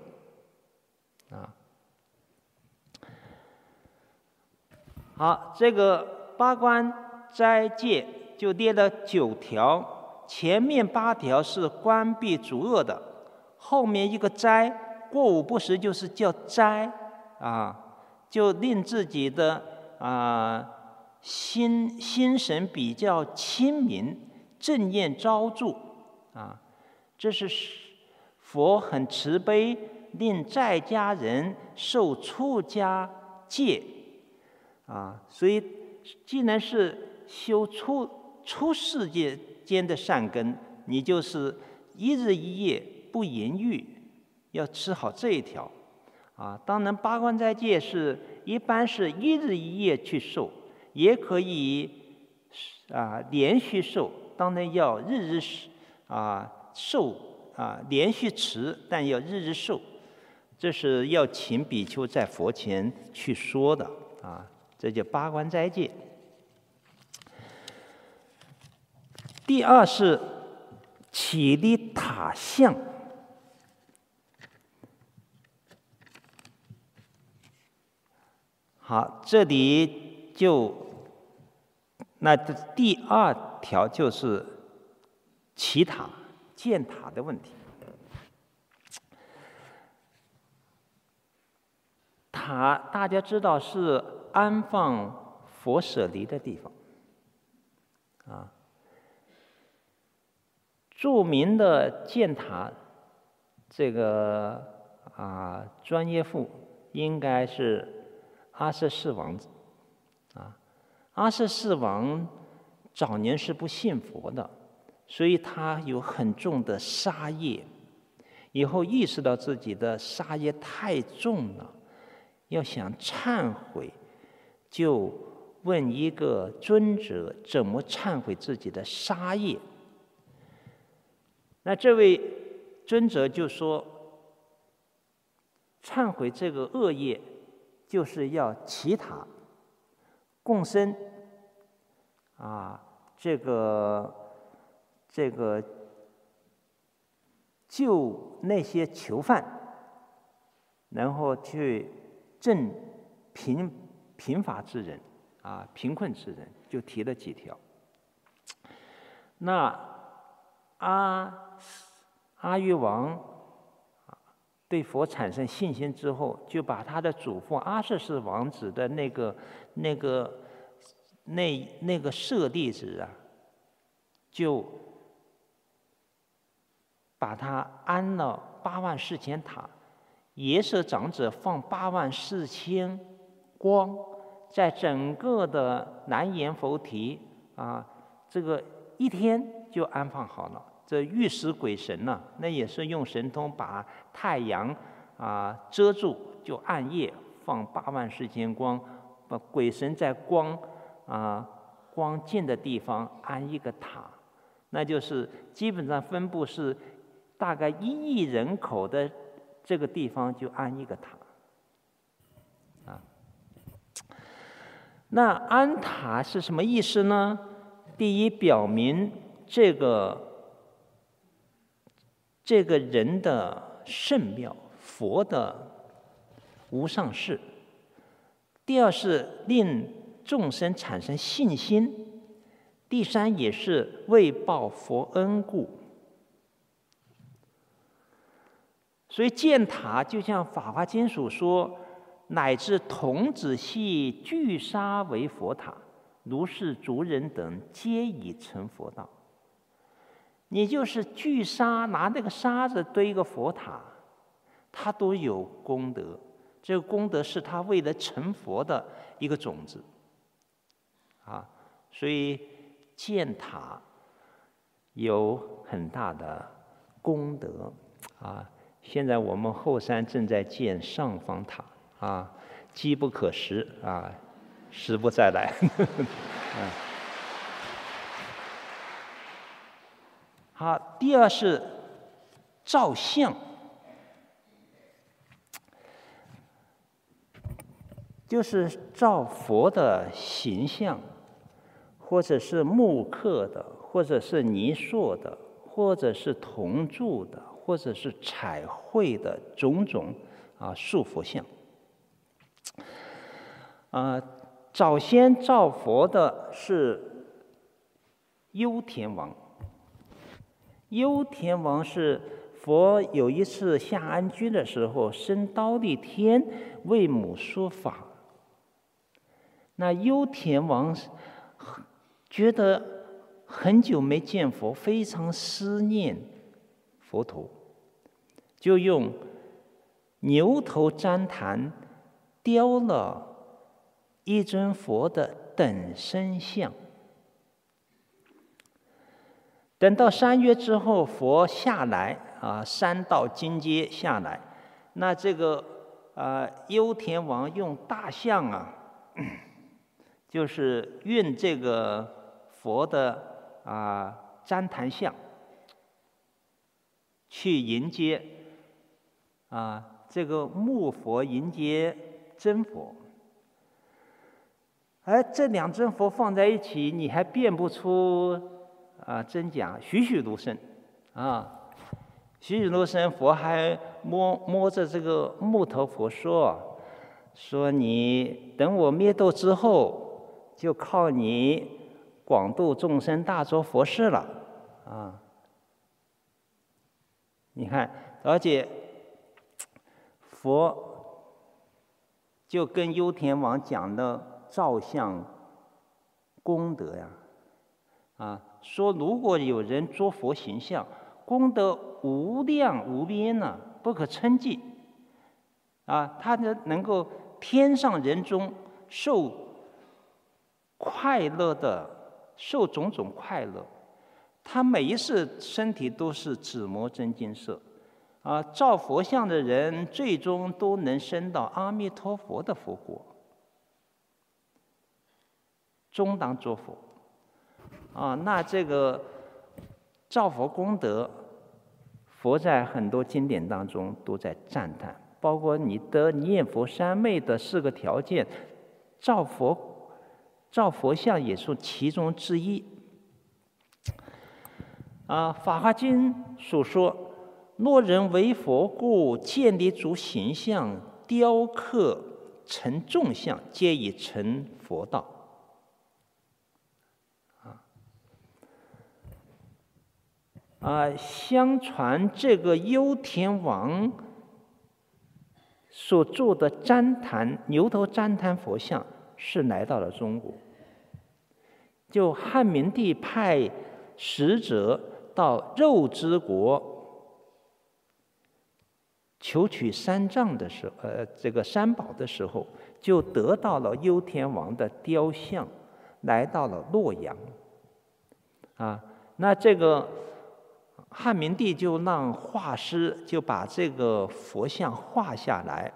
Speaker 1: 啊，好，这个八关斋戒就列了九条，前面八条是关闭主恶的，后面一个斋过午不食就是叫斋啊。就令自己的啊心心神比较清明，正念昭著啊，这是佛很慈悲，令在家人受出家戒啊。所以，既然是修出出世界间的善根，你就是一日一夜不淫欲，要吃好这一条。啊，当然八关斋戒是一般是一日一夜去受，也可以啊连续受，当然要日日啊受啊连续持，但要日日受，这是要请比丘在佛前去说的啊，这叫八关斋戒。第二是起立塔像。好，这里就那这第二条就是祈塔建塔的问题。塔大家知道是安放佛舍离的地方，啊。著名的建塔这个啊专业户应该是阿瑟四王子啊。阿瑟四王早年是不信佛的，所以他有很重的杀业。以后意识到自己的杀业太重了，要想忏悔，就问一个尊者怎么忏悔自己的杀业。那这位尊者就说：“忏悔这个恶业，就是要祈塔、共生，啊，这个这个。”救那些囚犯，然后去赈贫贫乏之人，啊，贫困之人，就提了几条。那阿阿育王对佛产生信心之后，就把他的祖父阿瑟氏王子的那个那个那那个舍利子啊，就。把它安了八万四千塔，耶舍长者放八万四千光，在整个的南阎佛提啊，这个一天就安放好了。这玉石鬼神呢，那也是用神通把太阳啊遮住，就暗夜放八万四千光，把鬼神在光啊光近的地方安一个塔，那就是基本上分布是。大概一亿人口的这个地方就安一个塔，啊，那安塔是什么意思呢？第一，表明这个这个人的圣庙，佛的无上士；第二是令众生产生信心；第三也是为报佛恩故。所以建塔就像《法华经》所说，乃至童子系聚沙为佛塔，如是族人等皆已成佛道。你就是聚沙，拿那个沙子堆一个佛塔，他都有功德。这个功德是他为了成佛的一个种子。啊，所以建塔有很大的功德啊。现在我们后山正在建上方塔，啊，机不可失啊，时不再来。好，第二是照相，就是照佛的形象，或者是木刻的，或者是泥塑的，或者是铜铸的。或者是彩绘的种种啊，塑佛像。啊，早先造佛的是优田王。优田王是佛有一次下安居的时候，升刀立天为母说法。那优田王觉得很久没见佛，非常思念佛陀。就用牛头旃檀雕了一尊佛的等身像。等到三月之后，佛下来啊，三道金阶下来，那这个啊，优田王用大象啊，就是运这个佛的啊旃檀像去迎接。啊，这个木佛迎接真佛，而这两尊佛放在一起，你还辨不出啊真假，栩栩如生，啊，栩栩如生。佛还摸摸着这个木头佛说：“说你等我灭度之后，就靠你广度众生，大做佛事了。”啊，你看，而且。佛就跟优田王讲的照相功德呀，啊，说如果有人做佛形象，功德无量无边呢，不可称计。啊，他呢能够天上人中受快乐的，受种种快乐。他每一次身体都是紫磨真金色，啊，造佛像的人最终都能升到阿弥陀佛的佛国，终当作佛。啊，那这个造佛功德，佛在很多经典当中都在赞叹，包括你得念佛三昧的四个条件，造佛造佛像也是其中之一。啊，《法华经》所说：“若人为佛故，建立诸形象，雕刻成众像，皆已成佛道。”啊，相传这个幽田王所做的旃檀牛头旃檀佛像是来到了中国，就汉明帝派使者。到肉之国求取三藏的时候，呃，这个三宝的时候，就得到了幽田王的雕像，来到了洛阳。啊，那这个汉明帝就让画师就把这个佛像画下来，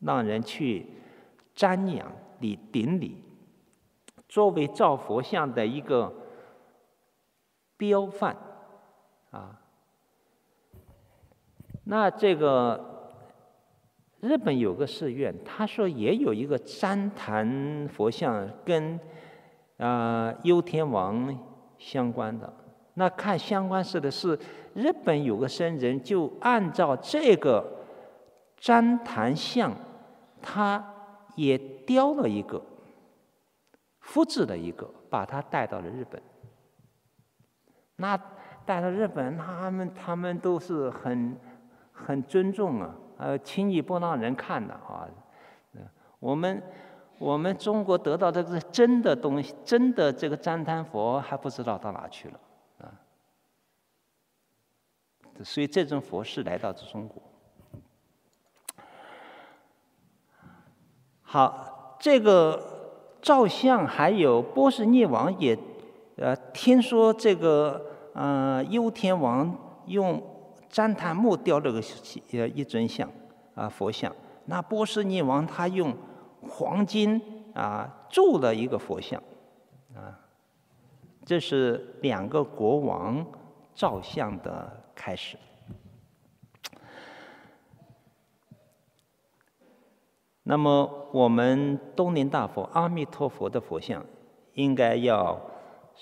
Speaker 1: 让人去瞻仰、礼顶礼，作为造佛像的一个。标范，啊，那这个日本有个寺院，他说也有一个旃檀佛像跟啊幽天王相关的。那看相关事的是日本有个僧人，就按照这个旃檀像，他也雕了一个，复制了一个，把它带到了日本。那带到日本，他们他们都是很很尊重啊，呃，轻易不让人看的啊。我们我们中国得到这个真的东西，真的这个旃檀佛还不知道到哪去了。所以这尊佛是来到中国。好，这个照相还有波斯匿王也，呃，听说这个。呃，幽天王用旃檀木雕了个呃一尊像啊佛像，那波斯匿王他用黄金啊铸了一个佛像啊，这是两个国王照相的开始。那么我们东林大佛阿弥陀佛的佛像应该要。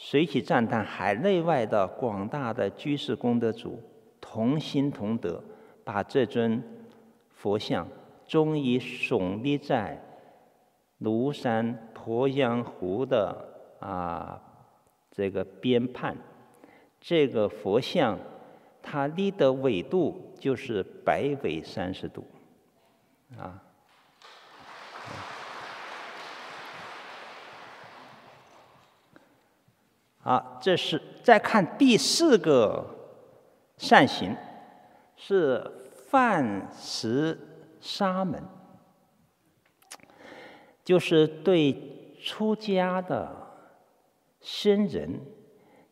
Speaker 1: 随喜赞叹海内外的广大的居士功德主，同心同德，把这尊佛像终于耸立在庐山鄱阳湖的啊这个边畔。这个佛像它立的纬度就是北纬三十度，啊。啊，这是再看第四个善行，是饭食沙门，就是对出家的僧人，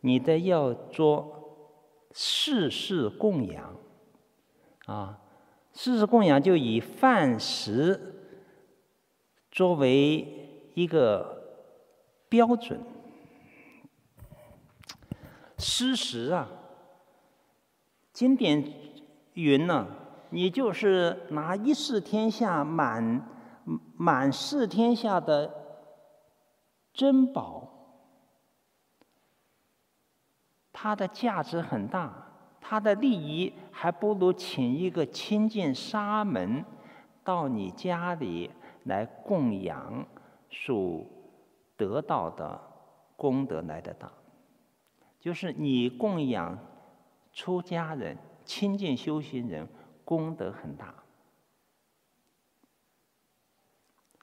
Speaker 1: 你的要做世事供养，啊，世事供养就以饭食作为一个标准。施食啊，经典云呢，你就是拿一世天下满满世天下的珍宝，它的价值很大，它的利益还不如请一个清净沙门到你家里来供养，所得到的功德来得大。就是你供养出家人、亲近修行人，功德很大。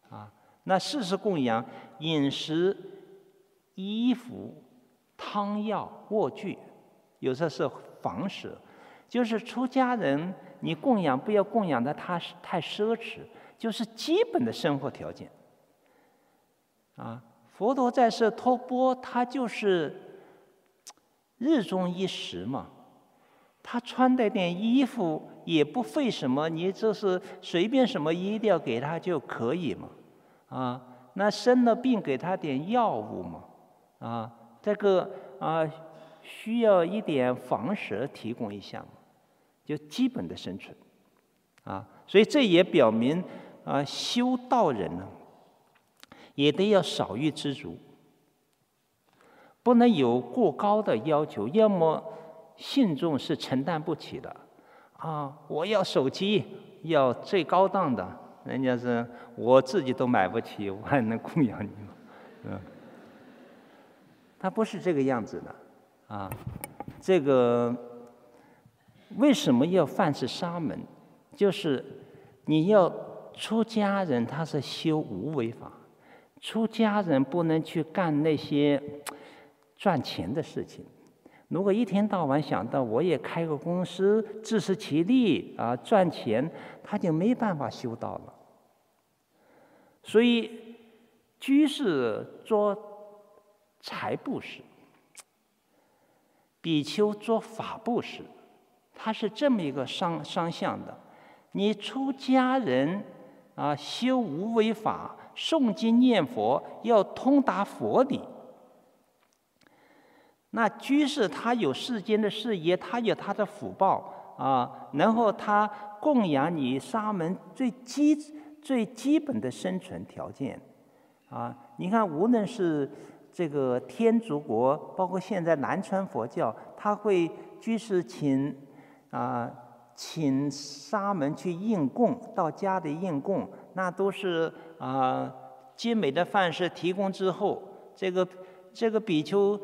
Speaker 1: 啊，那事实供养饮食衣服、汤药、卧具，有时候是房舍，就是出家人你供养不要供养的他太奢侈，就是基本的生活条件。啊，佛陀在世托钵，他就是日中一食嘛。他穿的点衣服也不费什么，你就是随便什么衣料给他就可以嘛。啊，那生了病给他点药物嘛。啊，这个啊需要一点房舍提供一下，就基本的生存。啊，所以这也表明啊，修道人呢。也得要少欲知足，不能有过高的要求，要么信众是承担不起的。啊，我要手机，要最高档的，人家是我自己都买不起，我还能供养你吗？嗯，他不是这个样子的，啊，这个为什么要犯是沙门？就是你要出家人，他是修无为法。出家人不能去干那些赚钱的事情。如果一天到晚想到我也开个公司自食其力啊赚钱，他就没办法修道了。所以居士做财布施，比丘做法布施，他是这么一个双双向的。你出家人啊修无为法。诵经念佛要通达佛理，那居士他有世间的事业，他有他的福报啊，然后他供养你沙门最基最基本的生存条件啊。你看，无论是这个天竺国，包括现在南传佛教，他会居士请啊请沙门去应供，到家里应供，那都是。啊，精美的饭食提供之后，这个这个比丘，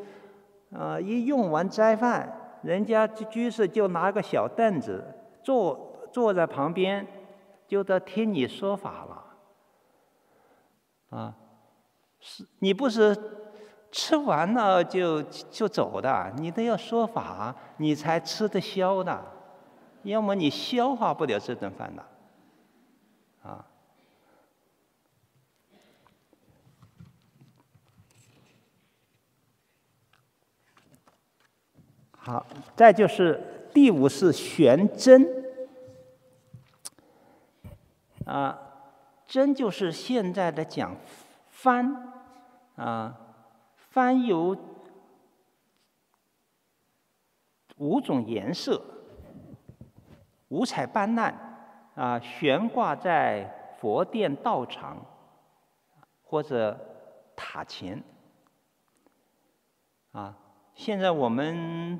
Speaker 1: 啊，一用完斋饭，人家居士就拿个小凳子坐坐在旁边，就在听你说法了。啊，是你不是吃完了就就走的，你都要说法，你才吃得消的，要么你消化不了这顿饭的。啊。好，再就是第五是悬针，啊，针就是现在的讲翻，啊，幡有五种颜色，五彩斑斓，啊，悬挂在佛殿道场或者塔前，啊。现在我们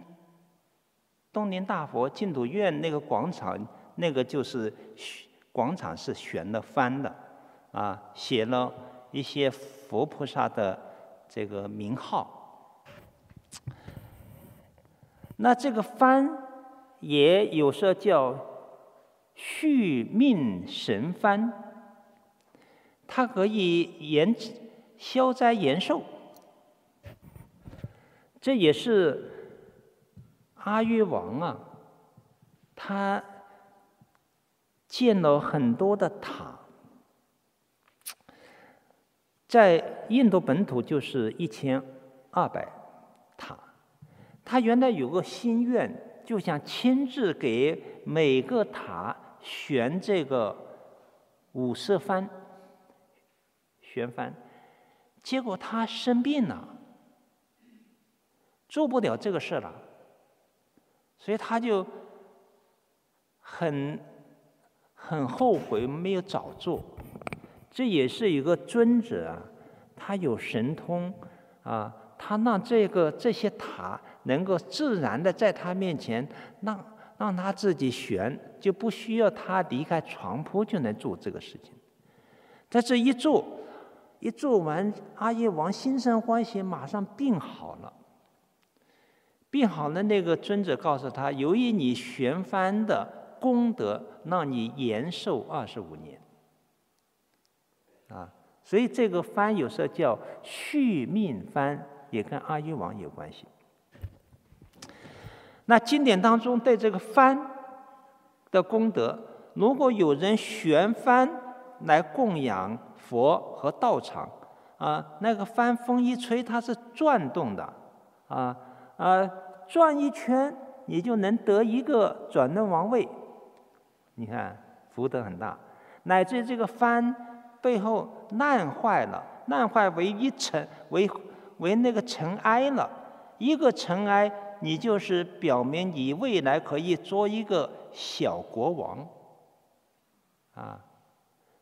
Speaker 1: 东林大佛净土院那个广场，那个就是广场是悬了幡的，啊，写了一些佛菩萨的这个名号。那这个幡也有时候叫续命神幡，它可以延消灾延寿。这也是阿育王啊，他建了很多的塔，在印度本土就是一千二百塔。他原来有个心愿，就想亲自给每个塔悬这个五色幡，悬幡，结果他生病了。做不了这个事了，所以他就很很后悔没有早做。这也是一个尊者啊，他有神通啊，他让这个这些塔能够自然的在他面前，让让他自己悬，就不需要他离开床铺就能做这个事情。在这一做，一做完，阿育王心生欢喜，马上病好了。病好了，那个尊者告诉他：“由于你悬幡的功德，让你延寿二十五年。”啊，所以这个幡有时候叫续命幡，也跟阿育王有关系。那经典当中对这个幡的功德，如果有人悬幡来供养佛和道场，啊，那个幡风一吹，它是转动的，啊啊，转一圈，你就能得一个转轮王位。你看福德很大，乃至这个幡背后烂坏了，烂坏为一尘为为那个尘埃了，一个尘埃，你就是表明你未来可以做一个小国王，啊，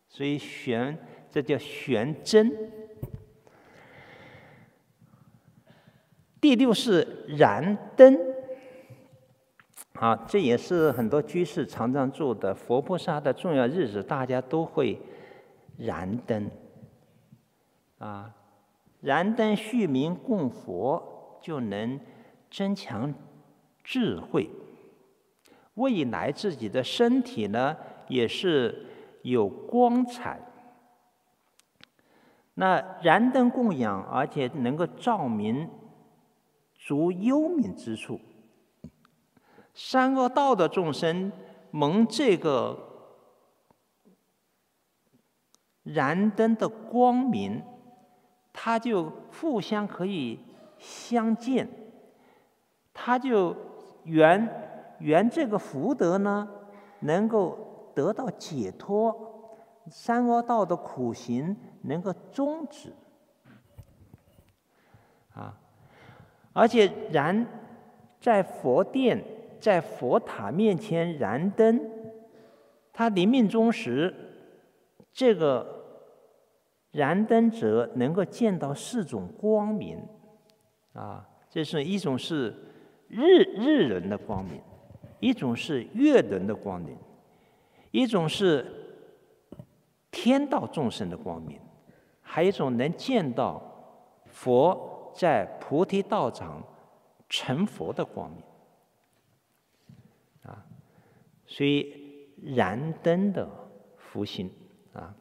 Speaker 1: 所以玄这叫玄真。第六是燃灯，啊，这也是很多居士常常做的。佛菩萨的重要日子，大家都会燃灯，啊，燃灯续明供佛，就能增强智慧。未来自己的身体呢，也是有光彩。那燃灯供养，而且能够照明。足幽冥之处，三恶道的众生蒙这个燃灯的光明，他就互相可以相见，他就缘缘这个福德呢，能够得到解脱，三恶道的苦行能够终止，啊。而且燃在佛殿、在佛塔面前燃灯，他临命终时，这个燃灯者能够见到四种光明，啊，这是一种是日日人的光明，一种是月轮的光明，一种是天道众生的光明，还有一种能见到佛。在菩提道场成佛的光明。啊，所以燃灯的福星啊，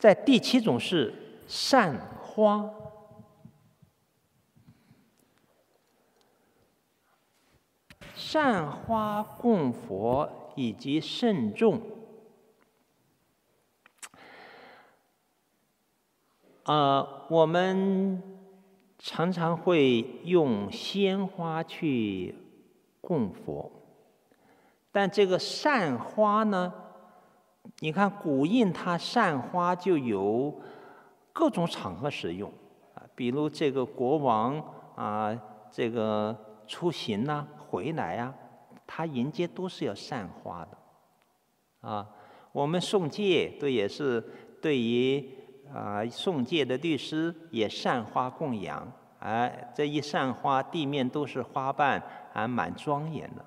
Speaker 1: 在第七种是善花，善花供佛以及慎重。呃，我们常常会用鲜花去供佛，但这个善花呢？你看古印它散花就有各种场合使用啊，比如这个国王啊，这个出行呐、回来啊，他迎接都是要散花的啊。我们送戒都也是对于。啊，送戒的律师也散花供养，哎，这一散花，地面都是花瓣，还蛮庄严的，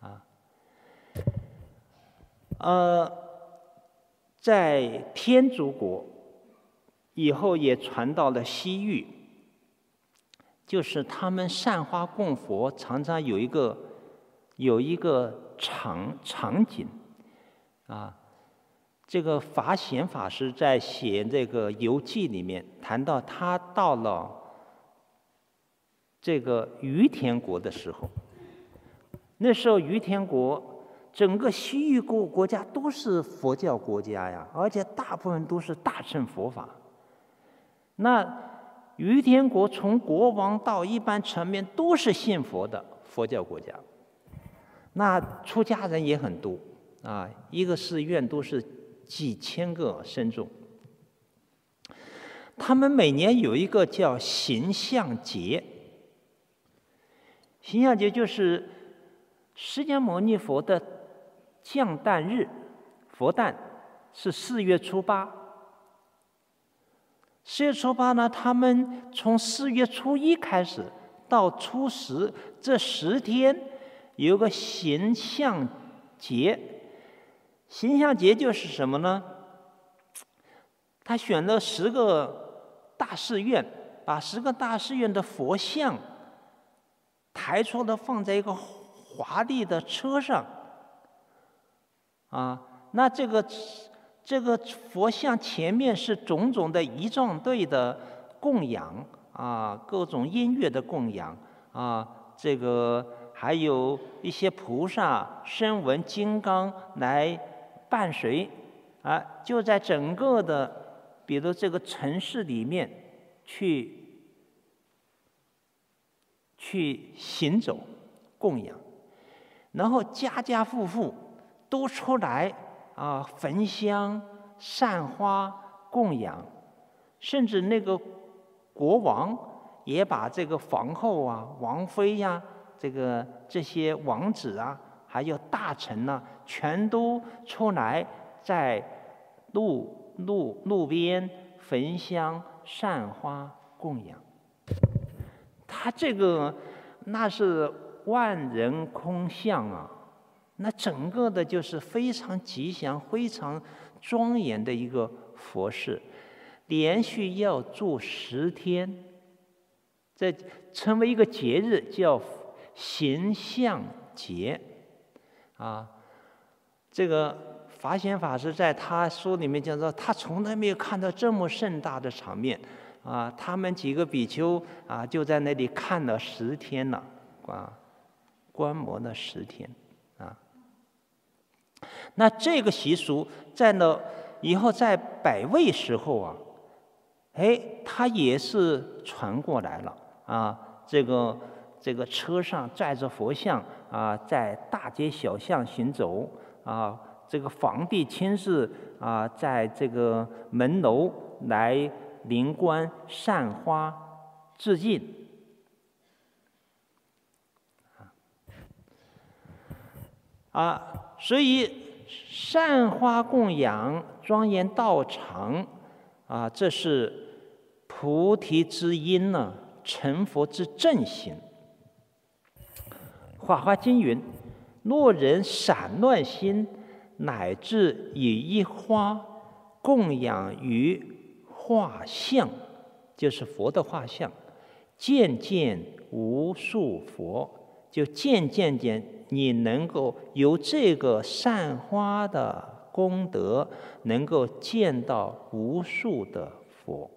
Speaker 1: 啊。呃，在天竺国以后也传到了西域，就是他们善花供佛，常常有一个有一个场场景，啊。这个法显法师在写这个游记里面谈到，他到了这个于田国的时候，那时候于田国整个西域国国家都是佛教国家呀，而且大部分都是大乘佛法。那于田国从国王到一般层面都是信佛的佛教国家，那出家人也很多啊，一个寺院都是。几千个僧众，他们每年有一个叫形象节。形象节就是释迦牟尼佛的降诞日，佛诞是四月初八。四月初八呢，他们从四月初一开始到初十这十天有个形象节。形象节就是什么呢？他选了十个大寺院，把十个大寺院的佛像抬出来，放在一个华丽的车上。啊，那这个这个佛像前面是种种的仪仗队的供养啊，各种音乐的供养啊，这个还有一些菩萨声闻金刚来伴随啊，就在整个的，比如这个城市里面去去行走供养，然后家家户户都出来。啊，焚香、散花、供养，甚至那个国王也把这个皇后啊、王妃呀、这个这些王子啊，还有大臣呢，全都出来在路路路边焚香、散花、供养。他这个那是万人空巷啊。那整个的就是非常吉祥、非常庄严的一个佛事，连续要做十天，这成为一个节日，叫形象节，啊，这个法显法师在他书里面讲说，他从来没有看到这么盛大的场面，啊，他们几个比丘啊就在那里看了十天了，啊，观摩了十天。那这个习俗在呢以后在百位时候啊，哎，它也是传过来了啊。这个这个车上载着佛像啊，在大街小巷行走啊。这个皇帝亲自啊，在这个门楼来临观散花致敬啊，所以。善花供养，庄严道场，啊，这是菩提之因呢，成佛之正行。《法华经》云：“若人散乱心，乃至以一花供养于画像，就是佛的画像，渐渐无数佛，就渐渐渐。”你能够有这个散花的功德，能够见到无数的佛。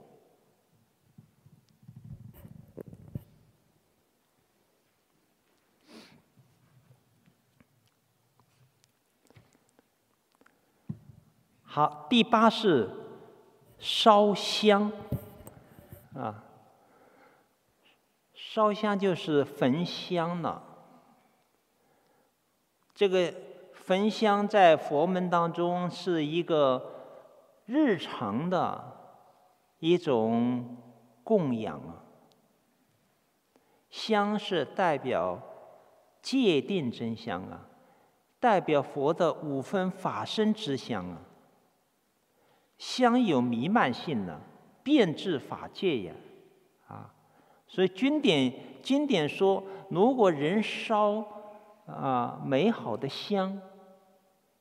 Speaker 1: 好，第八是烧香，啊，烧香就是焚香了。这个焚香在佛门当中是一个日常的一种供养啊。香是代表界定真香啊，代表佛的五分法身之香啊。香有弥漫性的，遍至法界呀，啊，所以经典经典说，如果人烧。啊，美好的香，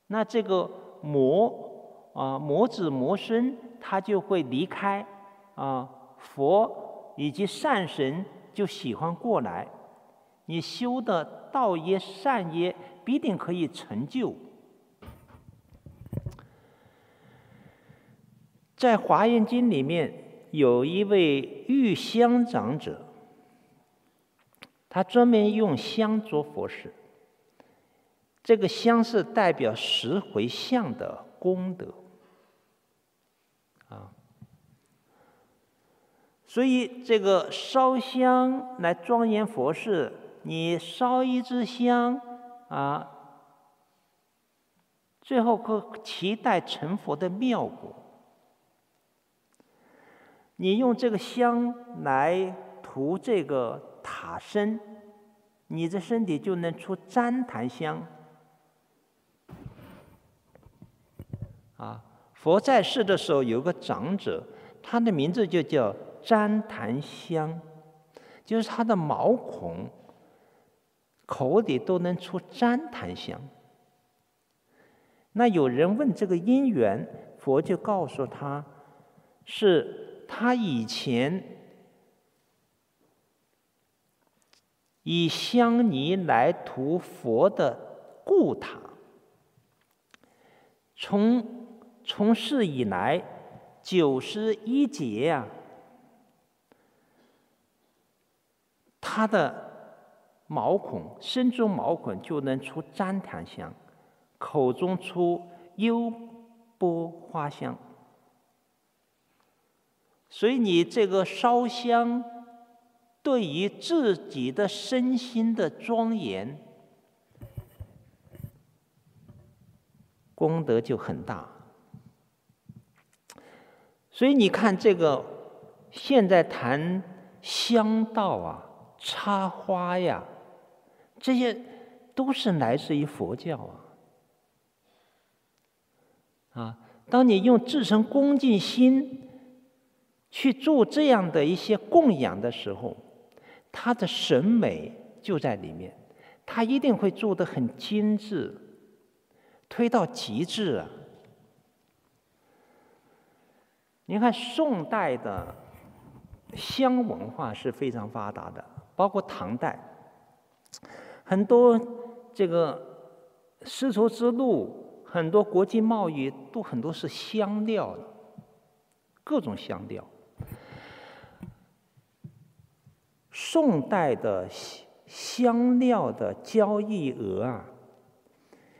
Speaker 1: 那这个魔啊，魔子魔孙，他就会离开啊。佛以及善神就喜欢过来，你修的道业善业必定可以成就。在《华严经》里面有一位玉香长者，他专门用香做佛事。这个香是代表十回向的功德，啊，所以这个烧香来庄严佛事，你烧一支香啊，最后可期待成佛的妙果。你用这个香来涂这个塔身，你的身体就能出旃檀香。啊，佛在世的时候有个长者，他的名字就叫旃檀香，就是他的毛孔口里都能出旃檀香。那有人问这个因缘，佛就告诉他，是他以前以香泥来涂佛的故塔，从从世以来九十一劫呀，他的毛孔身中毛孔就能出旃檀香，口中出幽波花香。所以你这个烧香，对于自己的身心的庄严，功德就很大。所以你看这个，现在谈香道啊、插花呀，这些都是来自于佛教啊。啊，当你用至诚恭敬心。去做这样的一些供养的时候，他的审美就在里面，他一定会做的很精致，推到极致啊！你看宋代的香文化是非常发达的，包括唐代，很多这个丝绸之路，很多国际贸易都很多是香料，各种香料。宋代的香料的交易额啊，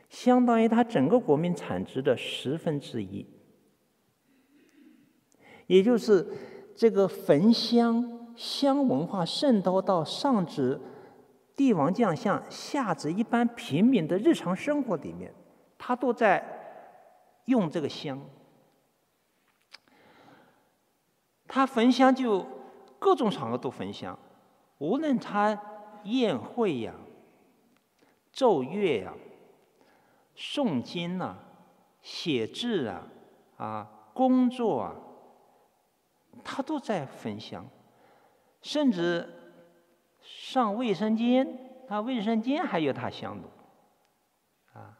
Speaker 1: 相当于它整个国民产值的十分之一。也就是这个焚香香文化渗透到上至帝王将相，下至一般平民的日常生活里面，他都在用这个香。他焚香就各种场合都焚香。无论他宴会呀、奏乐呀、诵经呐、写字啊、啊工作啊，他都在焚香，甚至上卫生间，他卫生间还有他香炉，啊，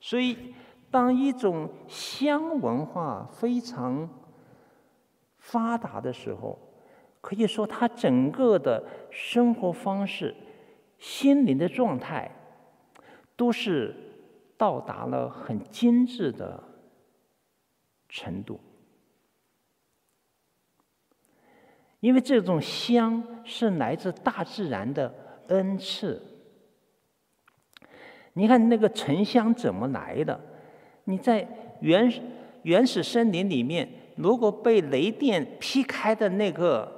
Speaker 1: 所以当一种香文化非常发达的时候，可以说，他整个的生活方式、心灵的状态，都是到达了很精致的程度。因为这种香是来自大自然的恩赐。你看那个沉香怎么来的？你在原原始森林里面，如果被雷电劈开的那个。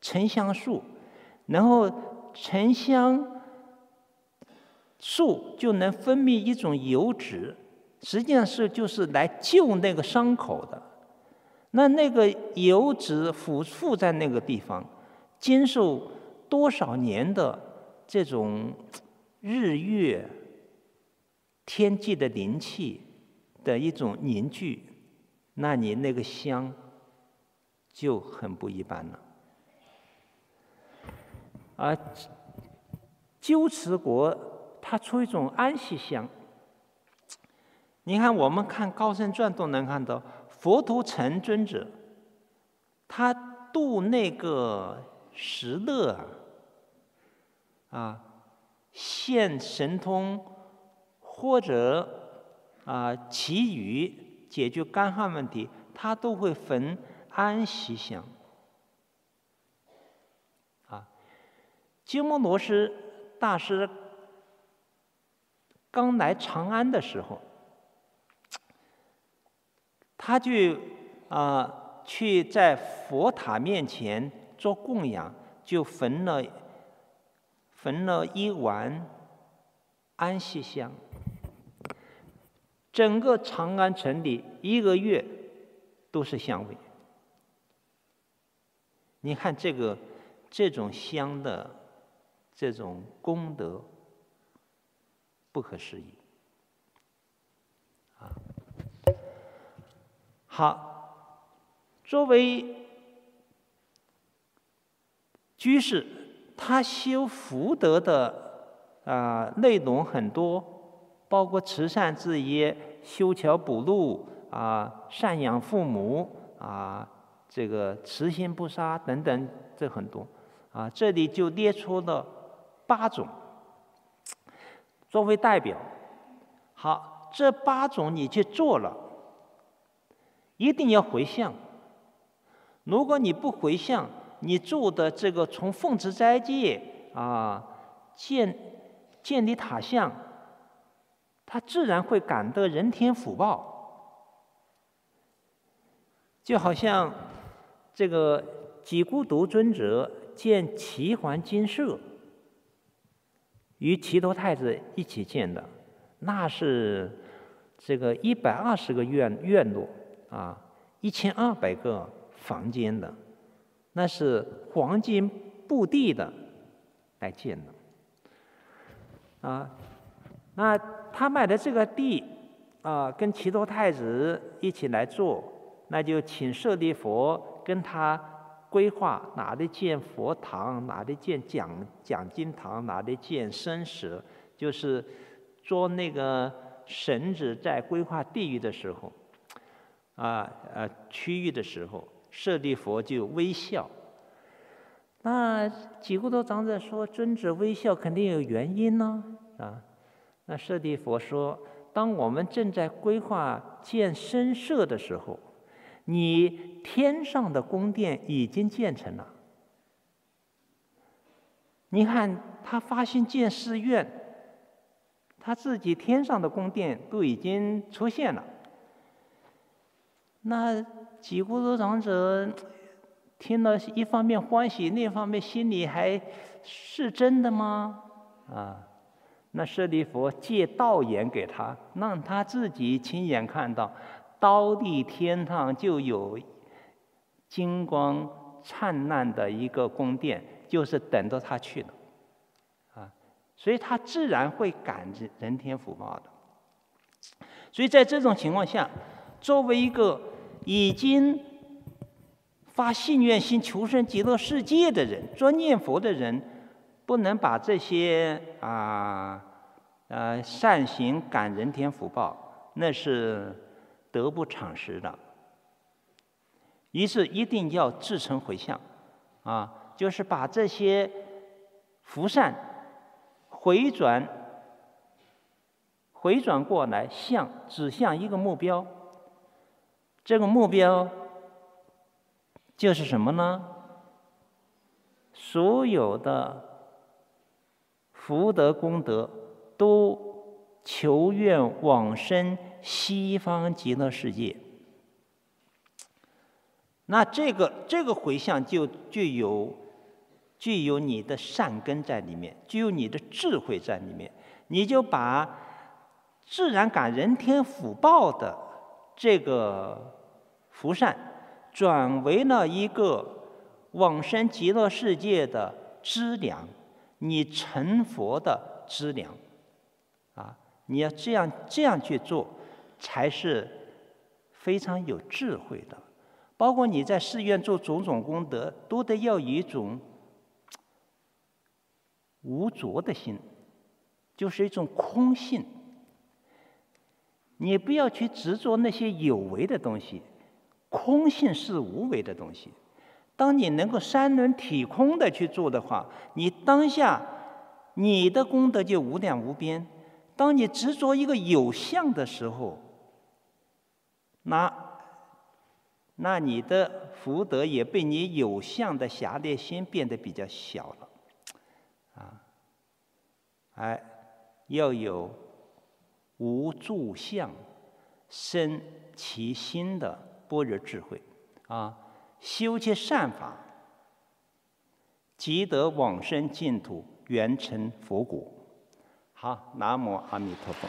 Speaker 1: 沉香树，然后沉香树就能分泌一种油脂，实际上是就是来救那个伤口的。那那个油脂附附在那个地方，经受多少年的这种日月天际的灵气的一种凝聚，那你那个香就很不一般了。啊，鸠持国它出一种安息香。你看，我们看《高僧传》都能看到，佛陀成尊者，他度那个石勒啊，现神通或者啊祈雨解决干旱问题，他都会焚安息香啊。鸠摩罗什大师刚来长安的时候，他就啊去在佛塔面前做供养，就焚了焚了一碗安息香。整个长安城里一个月都是香味。你看这个这种香的。这种功德不可思议啊！好，作为居士，他修福德的啊内容很多，包括慈善事业、修桥补路啊、赡养父母啊、这个慈心不杀等等，这很多。啊。这里就列出了。八种。作为代表，好，这八种你去做了，一定要回向。如果你不回向，你做的这个从奉持斋戒啊，建建立塔像，他自然会感得人天福报。就好像这个几孤独尊者建齐桓金舍，与齐头太子一起建的，那是这个一百二十个院院落啊，一千二百个房间的，那是黄金布地的来建的啊。那他买的这个地啊，跟齐头太子一起来做。那就请舍利佛跟他规划哪里建佛堂，哪里建讲讲经堂，哪里建僧舍，就是做那个绳子在规划地域的时候，啊啊区域的时候，舍利佛就微笑。那几个多长者说：“尊者微笑肯定有原因呢，啊？”那舍利佛说：“当我们正在规划建深舍的时候。”你天上的宫殿已经建成了，你看他发心建寺院，他自己天上的宫殿都已经出现了。那几孤独长者听了一方面欢喜，另一方面心里还是真的吗？啊，那舍利佛借道眼给他，让他自己亲眼看到。刀地天堂就有金光灿烂的一个宫殿，就是等着他去的，啊，所以他自然会感知人天福报的。所以在这种情况下，作为一个已经发信愿心求生极乐世界的人，专念佛的人，不能把这些啊呃善行感人天福报，那是。得不偿失的，于是一定要自成回向，啊，就是把这些福善回转回转过来，向指向一个目标。这个目标就是什么呢？所有的福德功德都求愿往生。西方极乐世界，那这个这个回向就具有具有你的善根在里面，具有你的智慧在里面，你就把自然感人天福报的这个福善，转为了一个往生极乐世界的资粮，你成佛的资粮，啊，你要这样这样去做。才是非常有智慧的，包括你在寺院做种种功德，都得要一种无着的心，就是一种空性。你不要去执着那些有为的东西，空性是无为的东西。当你能够三轮体空的去做的话，你当下你的功德就无量无边。当你执着一个有相的时候，那，那你的福德也被你有相的狭劣心变得比较小了，啊，哎，要有无住相生其心的般若智慧，啊，修其善法，即得往生净土，圆成佛果。好，南无阿弥陀佛。